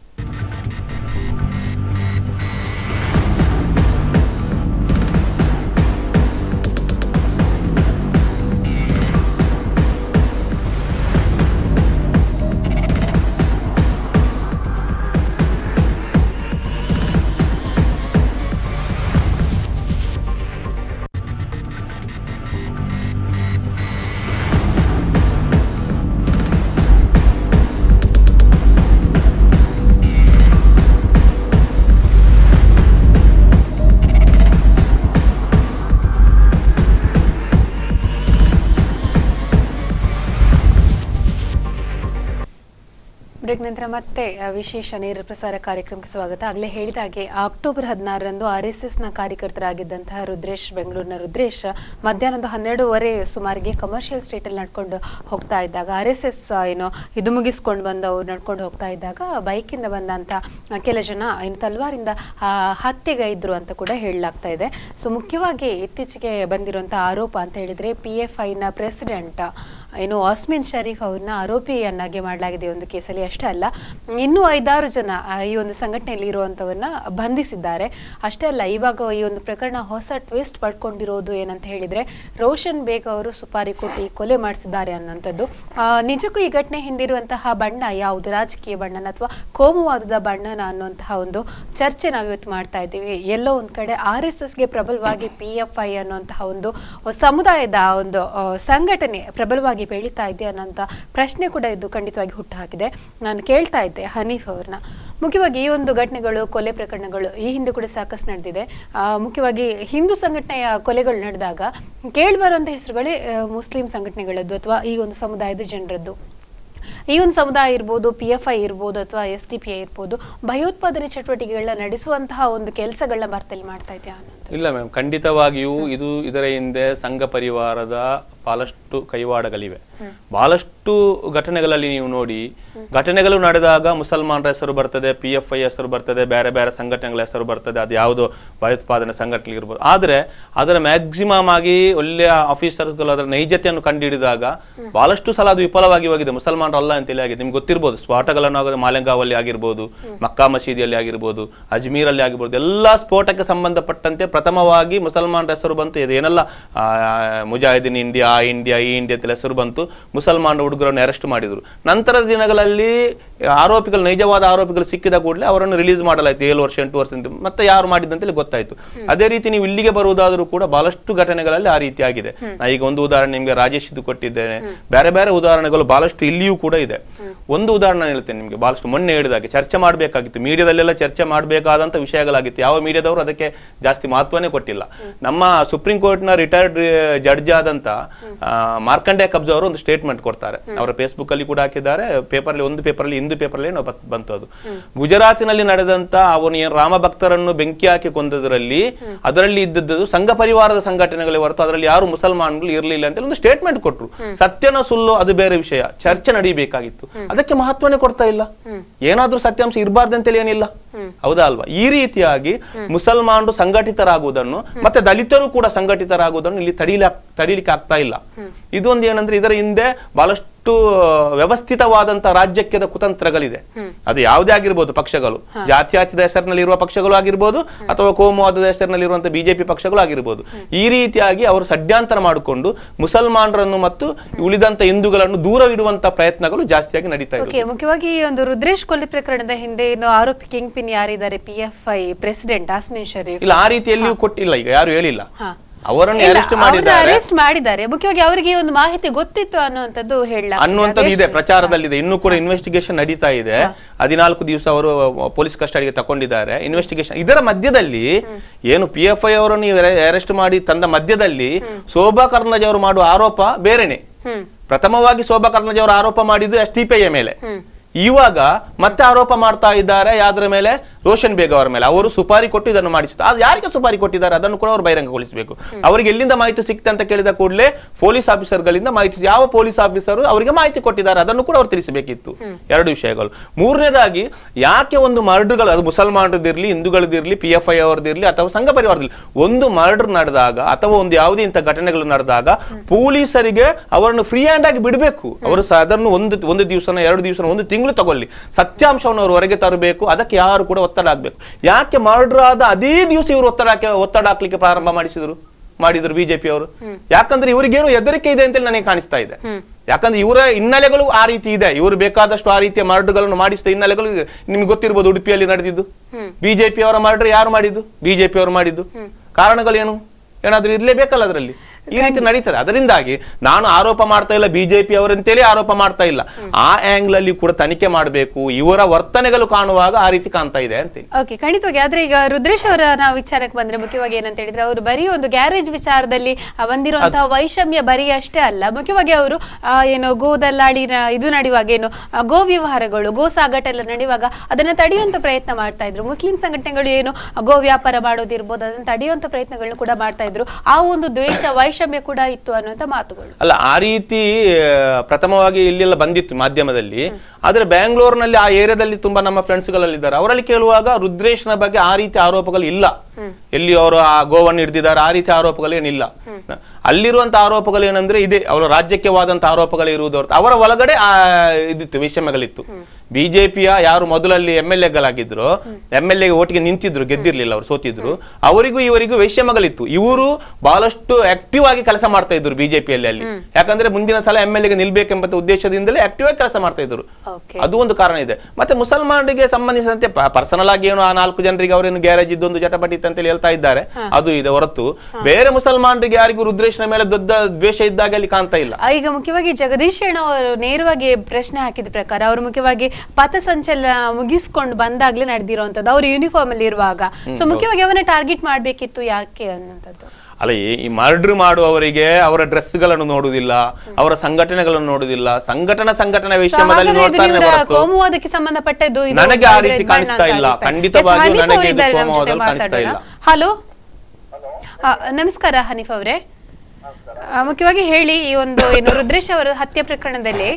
S1: ನಂತರ ಮತ್ತೆ ವಿಶೇಷ ನೇರ ಪ್ರಸಾರ ಕಾರ್ಯಕ್ರಮಕ್ಕೆ ಸ್ವಾಗತ. ಆಗಲೇ ಹೇಳಿದ ಹಾಗೆ, ಅಕ್ಟೋಬರ್ ಹದಿನಾರರಂದು ಆರ್ ಎಸ್ ಎಸ್ನ ಕಾರ್ಯಕರ್ತರಾಗಿದ್ದಂತಹ ರುದ್ರೇಶ್, ಬೆಂಗಳೂರಿನ ರುದ್ರೇಶ್, ಮಧ್ಯಾಹ್ನದ ಹನ್ನೆರಡೂವರೆ ಸುಮಾರಿಗೆ ಕಮರ್ಷಿಯಲ್ ಸ್ಟ್ರೀಟಲ್ಲಿ ನಡ್ಕೊಂಡು ಹೋಗ್ತಾ ಇದ್ದಾಗ ಆರ್ ಎಸ್ ಎಸ್ ಏನು ಇದು ಮುಗಿಸ್ಕೊಂಡು ಬಂದವರು ನಡ್ಕೊಂಡು ಹೋಗ್ತಾ ಇದ್ದಾಗ, ಬೈಕಿಂದ ಬಂದಂಥ ಕೆಲ ಜನ ಏನು ತಲ್ವಾರಿಂದ ಹತ್ಯೆಗೈದ್ರು ಅಂತ ಕೂಡ ಹೇಳಲಾಗ್ತಾ ಇದೆ. ಸೊ ಮುಖ್ಯವಾಗಿ ಇತ್ತೀಚೆಗೆ ಬಂದಿರುವಂಥ ಆರೋಪ ಅಂತ ಹೇಳಿದ್ರೆ ಪಿ ಎಫ್ ಐನ ಪ್ರೆಸಿಡೆಂಟ್ ಏನು ಆಸ್ಮಿನ್ ಶರೀಫ್ ಅವ್ರನ್ನ ಆರೋಪಿಯನ್ನಾಗಿ ಮಾಡಲಾಗಿದೆ ಒಂದು ಕೇಸಲ್ಲಿ. ಅಷ್ಟೇ ಅಲ್ಲ, ಇನ್ನೂ ಐದಾರು ಜನ ಈ ಒಂದು ಸಂಘಟನೆಯಲ್ಲಿ ಇರುವಂತವನ್ನ ಬಂಧಿಸಿದ್ದಾರೆ. ಅಷ್ಟೇ ಅಲ್ಲ, ಇವಾಗ ಈ ಒಂದು ಪ್ರಕರಣ ಹೊಸ ಟ್ವಿಸ್ಟ್ ಪಡ್ಕೊಂಡಿರೋದು ಏನಂತ ಹೇಳಿದ್ರೆ, ರೋಷನ್ ಬೇಗ್ ಅವರು ಸುಪಾರಿ ಕೊಟ್ಟು ಕೊಲೆ ಮಾಡಿಸಿದ್ದಾರೆ ಅನ್ನೋಂಥದ್ದು. ನಿಜಕ್ಕೂ ಈ ಘಟನೆ ಹಿಂದಿರುವಂತಹ ಬಣ್ಣ ಯಾವುದು? ರಾಜಕೀಯ ಬಣ್ಣನ ಅಥವಾ ಕೋಮುವಾದದ ಬಣ್ಣನ ಅನ್ನುವಂತಹ ಒಂದು ಚರ್ಚೆ ನಾವು ಇವತ್ತು ಮಾಡ್ತಾ ಇದ್ದೀವಿ. ಎಲ್ಲೋ ಒಂದು ಕಡೆ ಆರ್ ಎಸ್ ಎಸ್ಗೆ ಪ್ರಬಲವಾಗಿ ಪಿ ಎಫ್ ಐ ಅನ್ನುವಂತಹ ಒಂದು ಸಮುದಾಯದ ಒಂದು ಸಂಘಟನೆ ಪ್ರಬಲವಾಗಿ ಬೆಳೀತಾ ಇದೆ ಅನ್ನೋಂಥ ಪ್ರಶ್ನೆ ಕೂಡ ಇದು ಖಂಡಿತವಾಗಿ ಹುಟ್ಟು ಹಾಕಿದೆ ನಾನು ಕೇಳ್ತಾ ಇದ್ದೆ ಹನೀಫ್ ಅವ್ರನ್ನ ಮುಖ್ಯವಾಗಿ ಈ ಒಂದು ಘಟನೆಗಳು, ಕೊಲೆ ಪ್ರಕರಣಗಳು ಈ ಹಿಂದೆ ಕೂಡ ಸಾಕಷ್ಟು ನಡೆದಿದೆ. ಮುಖ್ಯವಾಗಿ ಹಿಂದೂ ಸಂಘಟನೆಯ ಕೊಲೆಗಳು ನಡೆದಾಗ ಕೇಳಿಬರುವಂಥ ಹೆಸರುಗಳೇ ಮುಸ್ಲಿಂ ಸಂಘಟನೆಗಳದ್ದು ಅಥವಾ ಈ ಒಂದು ಸಮುದಾಯದ ಜನರದ್ದು. ಈ ಒಂದು ಸಮುದಾಯ ಇರ್ಬೋದು ಪಿ ಎಫ್ ಐ ಇರ್ಬೋದು ಅಥವಾ ಎಸ್ ಡಿ ಪಿ ಐ ಇರ್ಬೋದು, ಭಯೋತ್ಪಾದನೆ ಚಟುವಟಿಕೆಗಳನ್ನ ನಡೆಸುವಂತಹ ಒಂದು ಕೆಲಸಗಳನ್ನ ಭಾರತದಲ್ಲಿ ಮಾಡ್ತಾ ಇದೆಯಾ
S2: ಇಲ್ಲ ಮ್ಯಾಮ್, ಖಂಡಿತವಾಗಿಯೂ ಇದು ಇದರ ಹಿಂದೆ ಸಂಘ ಪರಿವಾರದ ಬಹಳಷ್ಟು ಕೈವಾಡಗಳಿವೆ. ಬಹಳಷ್ಟು ಘಟನೆಗಳಲ್ಲಿ ನೀವು ನೋಡಿ ಘಟನೆಗಳು ನಡೆದಾಗ ಮುಸಲ್ಮಾನರ ಹೆಸರು ಬರ್ತದೆ ಪಿ ಎಫ್ ಐ ಹೆಸರು ಬರ್ತದೆ ಬೇರೆ ಬೇರೆ ಸಂಘಟನೆಗಳ ಹೆಸರು ಬರ್ತದೆ ಅದು ಯಾವುದೋ ಭಯೋತ್ಪಾದನೆ ಸಂಘಟನೆ ಇರ್ಬೋದು. ಆದ್ರೆ ಅದರ ಮ್ಯಾಕ್ಸಿಮಮ್ ಆಗಿ ಒಳ್ಳೆಯ ಆಫೀಸರ್ಗಳು ಅದರ ನೈಜತೆಯನ್ನು ಕಂಡುಹಿಡಿದಾಗ ಬಹಳಷ್ಟು ಸಲ ಅದು ವಿಫಲವಾಗಿ ಹೋಗಿದೆ. ಮುಸಲ್ಮಾನರಲ್ಲ ಅಂತೇಳಿ ಆಗಿದೆ ನಿಮ್ಗೆ ಗೊತ್ತಿರ್ಬೋದು. ಸ್ಫೋಟಗಳನ್ನು ಆಗೋದು ಮಾಲೆಗಾವಲ್ಲಿ ಆಗಿರ್ಬೋದು ಮಕ್ಕಾ ಮಸೀದಿಯಲ್ಲಿ ಆಗಿರ್ಬೋದು ಅಜ್ಮೀರಲ್ಲಿ ಆಗಿರ್ಬೋದು ಎಲ್ಲಾ ಸ್ಫೋಟಕ್ಕೆ ಸಂಬಂಧಪಟ್ಟಂತೆ ಪ್ರಥಮವಾಗಿ ಮುಸಲ್ಮಾನರ ಹೆಸರು ಬಂತು. ಇದೇನೆಲ್ಲ ಮುಜಾಹಿದೀನ್ ಇಂಡಿಯಾ ಇಂಡಿಯಾ ಈ ಇಂಡಿಯಾ ಹೆಸರು ಬಂತು. ಮುಸಲ್ಮಾನ ಹುಡುಗರನ್ನು ಅರೆಸ್ಟ್ ಮಾಡಿದ್ರು. ನಂತರದ ದಿನಗಳಲ್ಲಿ ಆರೋಪಿಗಳು ನೈಜವಾದ ಆರೋಪಿಗಳು ಸಿಕ್ಕಿದ ಕೂಡಲೇ ಅವರನ್ನು ರಿಲೀಸ್ ಮಾಡಲಾಯಿತು ಏಳು ವರ್ಷ ಎಂಟು ವರ್ಷ ಮತ್ತೆ ಯಾರು ಮಾಡಿದಂತೇಳಿ ಗೊತ್ತಾಯ್ತು. ಅದೇ ರೀತಿ ನೀವು ಇಲ್ಲಿಗೆ ಬರುವುದಾದರೂ ಕೂಡ ಬಹಳಷ್ಟು ಘಟನೆಗಳಲ್ಲಿ ಆ ರೀತಿ ಆಗಿದೆ. ನಾ ಈಗ ಒಂದು ಉದಾಹರಣೆ ನಿಮಗೆ ರಾಜೇಶ್ ಇದು ಕೊಟ್ಟಿದ್ದೇನೆ. ಬೇರೆ ಬೇರೆ ಉದಾಹರಣೆಗಳು ಬಹಳಷ್ಟು ಇಲ್ಲಿಯೂ ಕೂಡ ಇದೆ. ಒಂದು ಉದಾಹರಣೆ ಹೇಳ್ತೇನೆ ನಿಮಗೆ ಬಹಳಷ್ಟು ಮೊನ್ನೆ ಹೇಳಿದಾಗೆ ಚರ್ಚೆ ಮಾಡಬೇಕಾಗಿತ್ತು. ಮೀಡಿಯಾದಲ್ಲೆಲ್ಲ ಚರ್ಚೆ ಮಾಡಬೇಕಾದಂತ ವಿಷಯಗಳಾಗಿತ್ತು. ಯಾವ ಮೀಡಿಯಾದವರು ಅದಕ್ಕೆ ಜಾಸ್ತಿ ಮಹತ್ವನೇ ಕೊಟ್ಟಿಲ್ಲ. ನಮ್ಮ ಸುಪ್ರೀಂ ಕೋರ್ಟ್ನ ರಿಟೈರ್ಡ್ ಜಡ್ಜ್ ಆದಂತ ಮಾರ್ಕಂಡೆ ಕಬ್ಜ ಅವರು ಒಂದು ಸ್ಟೇಟ್ಮೆಂಟ್ ಕೊಡ್ತಾರೆ. ಅವರ ಫೇಸ್ಬುಕ್ ಅಲ್ಲಿ ಕೂಡ ಹಾಕಿದ್ದಾರೆ. ಪೇಪರ್ ಅಲ್ಲಿ ಒಂದು ಪೇಪರ್ ಅಲ್ಲಿ ಹಿಂದೂ ಪೇಪರ್ ಏನೋ ಬಂತು ಅದು ಗುಜರಾತಿನಲ್ಲಿ ನಡೆದಂತ ಅವನು ರಾಮ ಭಕ್ತರನ್ನು ಬೆಂಕಿ ಹಾಕಿ ಕೊಂದದ್ರಲ್ಲಿ ಅದರಲ್ಲಿ ಇದ್ದದ್ದು ಸಂಘ ಪರಿವಾರದ ಸಂಘಟನೆಗಳೇ ಹೊರತು ಅದರಲ್ಲಿ ಯಾರು ಮುಸಲ್ಮಾನ್ಗಳು ಇರಲಿಲ್ಲ ಅಂತ ಒಂದು ಸ್ಟೇಟ್ಮೆಂಟ್ ಕೊಟ್ಟರು ಸತ್ಯನ ಸುಳ್ಳು ಅದು ಬೇರೆ ವಿಷಯ. ಚರ್ಚೆ ನಡೀಬೇಕಾಗಿತ್ತು. ಅದಕ್ಕೆ ಮಹತ್ವನೇ ಕೊಡ್ತಾ ಇಲ್ಲ. ಏನಾದ್ರೂ ಸತ್ಯಾಂಶ ಇರಬಾರ್ದಂತೇಳಿ ಏನಿಲ್ಲ. ಹೌದಾ ಅಲ್ವಾ? ಈ ರೀತಿಯಾಗಿ ಮುಸಲ್ಮಾನರು ಸಂಘಟಿತರಾಗುವುದನ್ನು ಮತ್ತೆ ದಲಿತರು ಕೂಡ ಸಂಘಟಿತರಾಗುವುದನ್ನು ಇಲ್ಲಿ ತಡೀಲಿ ತಡೀಲಿಕ್ಕೆ ಆಗ್ತಾ ಇಲ್ಲ. ಇದೊಂದು ಏನಂದ್ರೆ ಇದರ ಹಿಂದೆ ಬಹಳಷ್ಟು ವ್ಯವಸ್ಥಿತವಾದಂತ ರಾಜ್ಯಕ್ಕೆ ಕುತಂತ್ರಗಳಿದೆ. ಅದು ಯಾವುದೇ ಆಗಿರ್ಬೋದು ಪಕ್ಷಗಳು. ಜಾತ್ಯಾತೀತ ಹೆಸರಿನಲ್ಲಿ ಇರುವ ಪಕ್ಷಗಳು ಆಗಿರ್ಬೋದು ಅಥವಾ ಕೋಮುವಾದದ ಹೆಸರಿನಲ್ಲಿ ಇರುವಂತಹ ಬಿಜೆಪಿ ಪಕ್ಷಗಳು ಆಗಿರ್ಬೋದು. ಈ ರೀತಿಯಾಗಿ ಅವರು ಸಡ್ಯಾಂತರ ಮಾಡಿಕೊಂಡು ಮುಸಲ್ಮಾನರನ್ನು ಮತ್ತು ಉಳಿದಂತ ಹಿಂದೂಗಳನ್ನು ದೂರವಿಡುವಂತ ಪ್ರಯತ್ನಗಳು ಜಾಸ್ತಿಯಾಗಿ ನಡೀತಾ ಇದೆ
S1: ಮುಖ್ಯವಾಗಿ ಈ ಒಂದು ರುದ್ರೇಶ್ ಕೊಲ್ಲಿ ಪ್ರಕರಣದ ಹಿಂದೆ ಏನು ಆರೋಪಿ ಕಿಂಗ್ ಪಿನ್ ಯಾರಿದ್ದಾರೆ? P F I president Asmin Sharif
S2: ಇಲ್ಲ ಆ ರೀತಿಯಲ್ಲಿಯೂ ಕೊಟ್ಟಿಲ್ಲ ಈಗ ಯಾರು ಹೇಳಿಲ್ಲ. ಅವರನ್ನು ಅರೆಸ್ಟ್ ಮಾಡಿದ್ದಾರೆ.
S1: ಅರೆಸ್ಟ್ ಮಾಡಿದ್ದಾರೆ. ಮುಖ್ಯವಾಗಿ ಅವರಿಗೆ ಒಂದು ಮಾಹಿತಿ ಗೊತ್ತಿತ್ತು ಅನ್ನುವಂಥದ್ದು ಹೇಳ
S2: ಅನ್ನುವಂಥದ್ದು ಇದೆ ಪ್ರಚಾರದಲ್ಲಿದೆ. ಇನ್ನೂ ಕೂಡ ಇನ್ವೆಸ್ಟಿಗೇಷನ್ ನಡೀತಾ ಇದೆ. ಹದಿನಾಲ್ಕು ದಿವಸ ಅವರು ಪೊಲೀಸ್ ಕಸ್ಟಡಿಗೆ ತಗೊಂಡಿದ್ದಾರೆ ಇನ್ವೆಸ್ಟಿಗೇಷನ್ ಇದರ ಮಧ್ಯದಲ್ಲಿ ಏನು ಪಿ ಎಫ್ ಐ ಅವರನ್ನು ಅರೆಸ್ಟ್ ಮಾಡಿ ತಂದ ಮಧ್ಯದಲ್ಲಿ ಶೋಭಾ ಕರ್ನಾಜ್ ಅವರು ಮಾಡುವ ಆರೋಪ ಬೇರೆನೆ. ಪ್ರಥಮವಾಗಿ ಶೋಭಾ ಕರ್ನಾಜ್ ಅವರು ಆರೋಪ ಮಾಡಿದ್ದು ಎಸ್ ಟಿ ಪಿ ಮೇಲೆ. ಇವಾಗ ಮತ್ತೆ ಆರೋಪ ಮಾಡ್ತಾ ಇದ್ದಾರೆ. ಯಾದ್ರ ಮೇಲೆ? ರೋಷನ್ ಬೇಗ್ ಅವರ ಮೇಲೆ. ಅವರು ಸುಪಾರಿ ಕೊಟ್ಟು ಇದನ್ನು ಮಾಡಿಸಿದ್ರು. ಅದು ಯಾರಿಗೆ ಸುಪಾರಿ ಕೊಟ್ಟಿದ್ದಾರೆ? ಅದನ್ನು ಕೂಡ ಅವರು ಬಹಿರಂಗಗೊಳಿಸಬೇಕು. ಅವರಿಗೆ ಎಲ್ಲಿಂದ ಮಾಹಿತಿ ಸಿಕ್ತ ಅಂತ ಕೇಳಿದ ಕೂಡಲೇ ಪೊಲೀಸ್ ಆಫೀಸರ್ಗಳಿಂದ ಮಾಹಿತಿ ಯಾವ ಪೊಲೀಸ್ ಆಫೀಸರ್ ಅವರಿಗೆ ಮಾಹಿತಿ ಕೊಟ್ಟಿದ್ದಾರೆ? ಅದನ್ನು ಕೂಡ ಅವರು ತಿಳಿಸಬೇಕಿತ್ತು. ಎರಡು ವಿಷಯಗಳು. ಮೂರನೇದಾಗಿ, ಯಾಕೆ ಒಂದು ಮರ್ಡ್ಗಳು ಅದು ಮುಸಲ್ಮಾನರದಿರ್ಲಿ ಹಿಂದೂಗಳದಿರ್ಲಿ ಪಿ ಎಫ್ ಐ ಅವರದಿರಲಿ ಅಥವಾ ಸಂಘ ಪರಿವಾರದಲ್ಲಿ ಒಂದು ಮರ್ಡರ್ ನಡೆದಾಗ ಅಥವಾ ಒಂದು ಯಾವುದೇ ಇಂಥ ಘಟನೆಗಳು ನಡೆದಾಗ ಪೊಲೀಸರಿಗೆ ಅವರನ್ನು ಫ್ರೀ ಹ್ಯಾಂಡ್ ಆಗಿ ಬಿಡಬೇಕು. ಅವರು ಅದನ್ನು ಒಂದು ಒಂದು ದಿವಸನ, ಎರಡು ದಿವಸ ಒಂದು ತಿಂಗಳು ತಗೊಳ್ಳಿ. ಸತ್ಯಾಂಶವನ್ನು ಅವರು ಹೊರಗೆ ತರಬೇಕು. ಅದಕ್ಕೆ ಯಾರು ಕೂಡ ಒತ್ತಡ ಆಗ್ಬೇಕು. ಯಾಕೆ ಮರ್ಡರ್ ಆದ ಅದೇ ದಿವಸ ಇವರು ಒತ್ತಡ ಹಾಕಿ- ಒತ್ತಡ ಹಾಕ್ಲಿಕ್ಕೆ ಪ್ರಾರಂಭ ಮಾಡಿಸಿದ್ರು ಮಾಡಿದ್ರು ಬಿಜೆಪಿ ಅವರು. ಯಾಕಂದ್ರೆ ಇವರಿಗೇನು ಹೆದರಿಕೆ ಇದೆ ಅಂತೇಳಿ ನನಗೆ ಕಾಣಿಸ್ತಾ ಇದೆ. ಯಾಕಂದ್ರೆ ಇವರ ಹಿನ್ನೆಲೆಗಳು ಆ ರೀತಿ ಇದೆ. ಇವರು ಬೇಕಾದಷ್ಟು ಆ ರೀತಿಯ ಮರ್ಡ್ಗಳನ್ನು ಮಾಡಿಸಿದ ಹಿನ್ನೆಲೆಗಳು. ನಿಮ್ಗೆ ಗೊತ್ತಿರ್ಬೋದು ಉಡುಪಿಯಲ್ಲಿ ನಡೆದಿದ್ದು. ಬಿಜೆಪಿ ಅವರ ಮರ್ಡರ್ ಯಾರು ಮಾಡಿದ್ದು? ಬಿಜೆಪಿ ಅವರು ಮಾಡಿದ್ದು. ಕಾರಣಗಳೇನು? ಏನಾದ್ರೂ ಇರ್ಲೇಬೇಕಲ್ಲ ಅದರಲ್ಲಿ? ಈ ರೀತಿ ನಡೀತದೆ. ಅದರಿಂದಾಗಿ ನಾನು ಆರೋಪ ಮಾಡ್ತಾ ಇಲ್ಲ ಬಿಜೆಪಿ ಅವರಂತೇಳಿ ಆರೋಪ ಮಾಡ್ತಾ ಇಲ್ಲ. ಆ ಆಂಗ್ಲ್ ಅಲ್ಲಿ ಕೂಡ ತನಿಖೆ ಮಾಡಬೇಕು. ಇವರ ವರ್ತನೆಗಳು ಕಾಣುವಾಗ ಆ ರೀತಿ ಕಾಣ್ತಾ ಇದೆ ಅಂತೇಳಿ
S1: ಓಕೆ ಖಂಡಿತವಾಗಿ. ಆದ್ರೆ ಈಗ ರುದ್ರೇಶ್ ಅವರ ನಾವು ವಿಚಾರಕ್ಕೆ ಬಂದ್ರೆ ಮುಖ್ಯವಾಗಿ ಏನಂತ ಹೇಳಿದ್ರೆ ಅವರು ಬರೀ ಒಂದು ಗ್ಯಾರೇಜ್ ವಿಚಾರದಲ್ಲಿ ಬಂದಿರುವಂತಹ ವೈಷಮ್ಯ ಬರೀ ಅಷ್ಟೇ ಅಲ್ಲ. ಮುಖ್ಯವಾಗಿ ಅವರು ಏನು ಗೋ ದಲ್ಲಾಳಿನ ಇದು ನಡೆಯುವಾಗ ಏನು ಗೋ ವ್ಯವಹಾರಗಳು ಗೋ ಸಾಗಾಟ ಎಲ್ಲ ನಡೆಯುವಾಗ ಅದನ್ನ ತಡೆಯುವಂತ ಪ್ರಯತ್ನ ಮಾಡ್ತಾ ಇದ್ರು. ಮುಸ್ಲಿಂ ಸಂಘಟನೆಗಳು ಏನು ಗೋ ವ್ಯಾಪಾರ ಮಾಡೋದಿರ್ಬೋದು ಅದನ್ನ ತಡೆಯುವಂತ ಪ್ರಯತ್ನಗಳನ್ನು ಕೂಡ ಮಾಡ್ತಾ ಇದ್ರು. ಆ ಒಂದು ದ್ವೇಷ ವೈಷಮ್ಯ ಕೂಡ ಇತ್ತು ಅನ್ನುವಂತ ಮಾತುಗಳು.
S2: ಅಲ್ಲ ಆ ರೀತಿ ಪ್ರಥಮವಾಗಿ ಇಲ್ಲೆಲ್ಲ ಬಂದಿತ್ತು ಮಾಧ್ಯಮದಲ್ಲಿ. ಆದ್ರೆ ಬ್ಯಾಂಗ್ಳೂರ್ನಲ್ಲಿ ಆ ಏರಿಯಾದಲ್ಲಿ ತುಂಬಾ ನಮ್ಮ ಫ್ರೆಂಡ್ಸ್ ಗಳಲ್ಲಿದ್ದಾರೆ ಅವರಲ್ಲಿ ಕೇಳುವಾಗ ರುದ್ರೇಶ್ನ ಬಗ್ಗೆ ಆ ರೀತಿ ಆರೋಪಗಳು ಇಲ್ಲ. ಎಲ್ಲಿ ಅವರು ಆ ಗೋವನ್ನು ಹಿಡಿದಿದ್ದಾರೆ ಆ ರೀತಿ ಆರೋಪಗಳೇನಿಲ್ಲ ಅಲ್ಲಿರುವಂತ ಆರೋಪಗಳು ಏನಂದ್ರೆ ಇದೆ. ಅವರ ರಾಜ್ಯಕ್ಕವಾದಂತ ಆರೋಪಗಳು ಇರುವುದು ಅವರ ಒಳಗಡೆ ಆ ಇದಿತ್ತು ವಿಷಮಗಳಿತ್ತು ಬಿಜೆಪಿಯ ಯಾರು ಮೊದಲಲ್ಲಿ ಎಂ ಎಲ್ ಎಗಳಾಗಿದ್ರು ಎಂ ಎಲ್ ಎ ಓಟಿಗೆ ನಿಂತಿದ್ರು ಗೆದ್ದಿರ್ಲಿಲ್ಲ ಅವರು ಸೋತಿದ್ರು. ಅವರಿಗೂ ಇವರಿಗೂ ವೈಷಮ್ಯಗಳಿತ್ತು ಇವರು ಬಹಳಷ್ಟು ಆಕ್ಟಿವ್ ಆಗಿ ಕೆಲಸ ಮಾಡ್ತಾ ಇದ್ರು ಬಿಜೆಪಿಯಲ್ಲಿ ಅಲ್ಲಿ. ಯಾಕಂದ್ರೆ ಮುಂದಿನ ಸಲ ಎಂ ಎಲ್ ಎಗೆ ನಿಲ್ಬೇಕೆಂಬ ಉದ್ದೇಶದಿಂದಲೇ ಆಕ್ಟಿವ್ ಆಗಿ ಕೆಲಸ ಮಾಡ್ತಾ ಇದ್ರು. ಅದು ಒಂದು ಕಾರಣ ಇದೆ. ಮತ್ತೆ ಮುಸಲ್ಮಾನರಿಗೆ ಸಂಬಂಧಿಸಿದಂತೆ ಪರ್ಸನಲ್ ಆಗಿ ಏನು ಆ ನಾಲ್ಕು ಜನರಿಗೆ ಅವರೇನು ಗ್ಯಾರೇಜ್ ಇದ್ದೊಂದು ಜಟಪಟಿ ಅಂತ ಹೇಳಿ ಹೇಳ್ತಾ ಇದ್ದಾರೆ. ಅದು ಇದೆ ಹೊರತು. ಬೇರೆ ಮುಸಲ್ಮಾನರಿಗೆ ಯಾರಿಗೂ ರುದ್ರೇಶ್ನ ಮೇಲೆ ದೊಡ್ಡ ದ್ವೇಷ ಇದ್ದಾಗ ಅಲ್ಲಿ ಕಾಣ್ತಾ ಇಲ್ಲ.
S1: ಈಗ ಮುಖ್ಯವಾಗಿ ಜಗದೀಶ್ ಅವರು ನೇರವಾಗಿ ಪ್ರಶ್ನೆ ಹಾಕಿದ ಪ್ರಕಾರ ಅವರು ಮುಖ್ಯವಾಗಿ ಪಥಸಂಚಲನ ಮುಗಿಸ್ಕೊಂಡು ಬಂದಾಗ್ಲೇ ನಡೆದಿರುವಂತದ್ದು ಅವರು ಯೂನಿಫಾರ್ಮ್ ಅಲ್ಲಿ ಇರುವಾಗ. ಸೊ ಮುಖ್ಯವಾಗಿ ಅವನ್ನ ಟಾರ್ಗೆಟ್ ಮಾಡ್ಬೇಕಿತ್ತು ಯಾಕೆ ಅನ್ನುವಂಥದ್ದು?
S2: ಅಲ್ಲ ಈ- ಮರ್ಡರ್ ಮಾಡುವವರಿಗೆ ಅವರ ಡ್ರೆಸ್ಗಳನ್ನು ನೋಡುವುದಿಲ್ಲ ಅವರ ಸಂಘಟನೆಗಳನ್ನು ನೋಡುವುದಿಲ್ಲ ಸಂಘಟನಾ ಸಂಘಟನೆ ವಿಷಯದಲ್ಲಿ
S1: ಕೋಮುವಾದಕ್ಕೆ ಸಂಬಂಧಪಟ್ಟದ್ದು ಇದು
S2: ನನಗೆ ಆ ರೀತಿ ಕಾಣಿಸ್ತಾ ಇಲ್ಲ.
S1: ಹನೀಫ್
S2: ನನಗೆ ಕಾಣಿಸ್ತಾ ಇಲ್ಲ.
S1: ಹಲೋ ನಮಸ್ಕಾರ ಹನೀಫ್ ಅವರೇ. ಮುಖ್ಯವಾಗಿ ಹೇಳಿ ಈ ಒಂದು ಏನು ರುದ್ರೇಶ್ ಅವರ ಹತ್ಯೆ ಪ್ರಕರಣದಲ್ಲಿ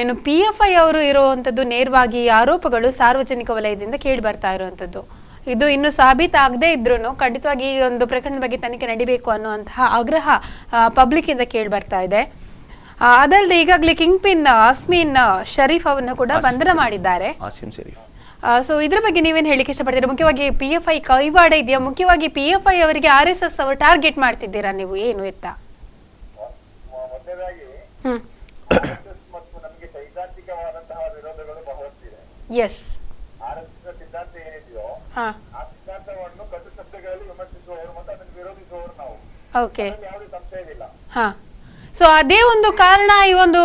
S1: ಏನು ಪಿ ಎಫ್ ಐ ಅವರು ಇರುವಂತದ್ದು ನೇರವಾಗಿ ಈ ಆರೋಪಗಳು ಸಾರ್ವಜನಿಕ ವಲಯದಿಂದ ಕೇಳಿ ಬರ್ತಾ ಇರುವಂತದ್ದು. ಇದು ಇನ್ನು ಸಾಬೀತಾಗದೇ ಇದ್ರೂ ಖಂಡಿತವಾಗಿ ಈ ಒಂದು ಪ್ರಕರಣದ ಬಗ್ಗೆ ತನಿಖೆ ನಡಿಬೇಕು ಅನ್ನುವಂತಹ ಆಗ್ರಹ ಪಬ್ಲಿಕ್ ಇಂದ ಕೇಳಿ ಬರ್ತಾ ಇದೆ. ಅದಲ್ಲದೆ ಈಗಾಗಲೇ ಕಿಂಗ್ ಪಿನ್ ಅಸ್ಮಿನ್ ಶರೀಫ್ ಅವರನ್ನು ಕೂಡ ಬಂಧನ ಮಾಡಿದ್ದಾರೆ. ಸೊ ಇದ್ರ ಬಗ್ಗೆ ನೀವೇನು ಹೇಳಿಕೆ ಇಷ್ಟಪಡ್ತೀರಾ? ಮುಖ್ಯವಾಗಿ ಪಿ ಎಫ್ ಐ ಕೈವಾಡ ಇದೆಯಾ? ಮುಖ್ಯವಾಗಿ ಪಿ ಎಫ್ ಐ ಅವರಿಗೆ ಆರ್ ಎಸ್ ಎಸ್ ಅವರು ಟಾರ್ಗೆಟ್ ಮಾಡ್ತಿದ್ದೀರಾ ನೀವು? ಏನು ಎತ್ತ
S3: ಮೊದಲನೇದಾಗಿ
S1: ಹ್ಮ್
S3: RSS ಮತ್ತು ನಮಗೆ ಸೈದ್ಧಾಂತಿಕವಾದಂತಹ ವಿರೋಧಗಳು ಬಹಳಷ್ಟಿದೆ
S1: ಎಸ್
S3: ಆರ್ ಎಸ್ ಎಸ್ ಸಿದ್ಧಾಂತ ಏನಿದೆಯೋ
S1: ಹಾ.
S3: ಆ ಸಿದ್ಧಾಂತವನ್ನು ಕಟ್ಟು ಶಬ್ದಗಳಲ್ಲಿ ವಿಮರ್ಶಿಸುವವರು ಮತ್ತು ಅದನ್ನು ವಿರೋಧಿಸುವವರು ನಾವು.
S1: ಓಕೆ
S3: ಯಾವುದೇ ಸಂಶಯ ಇಲ್ಲ
S1: ಹಾ. ಸೊ ಅದೇ ಒಂದು ಕಾರಣ ಈ ಒಂದು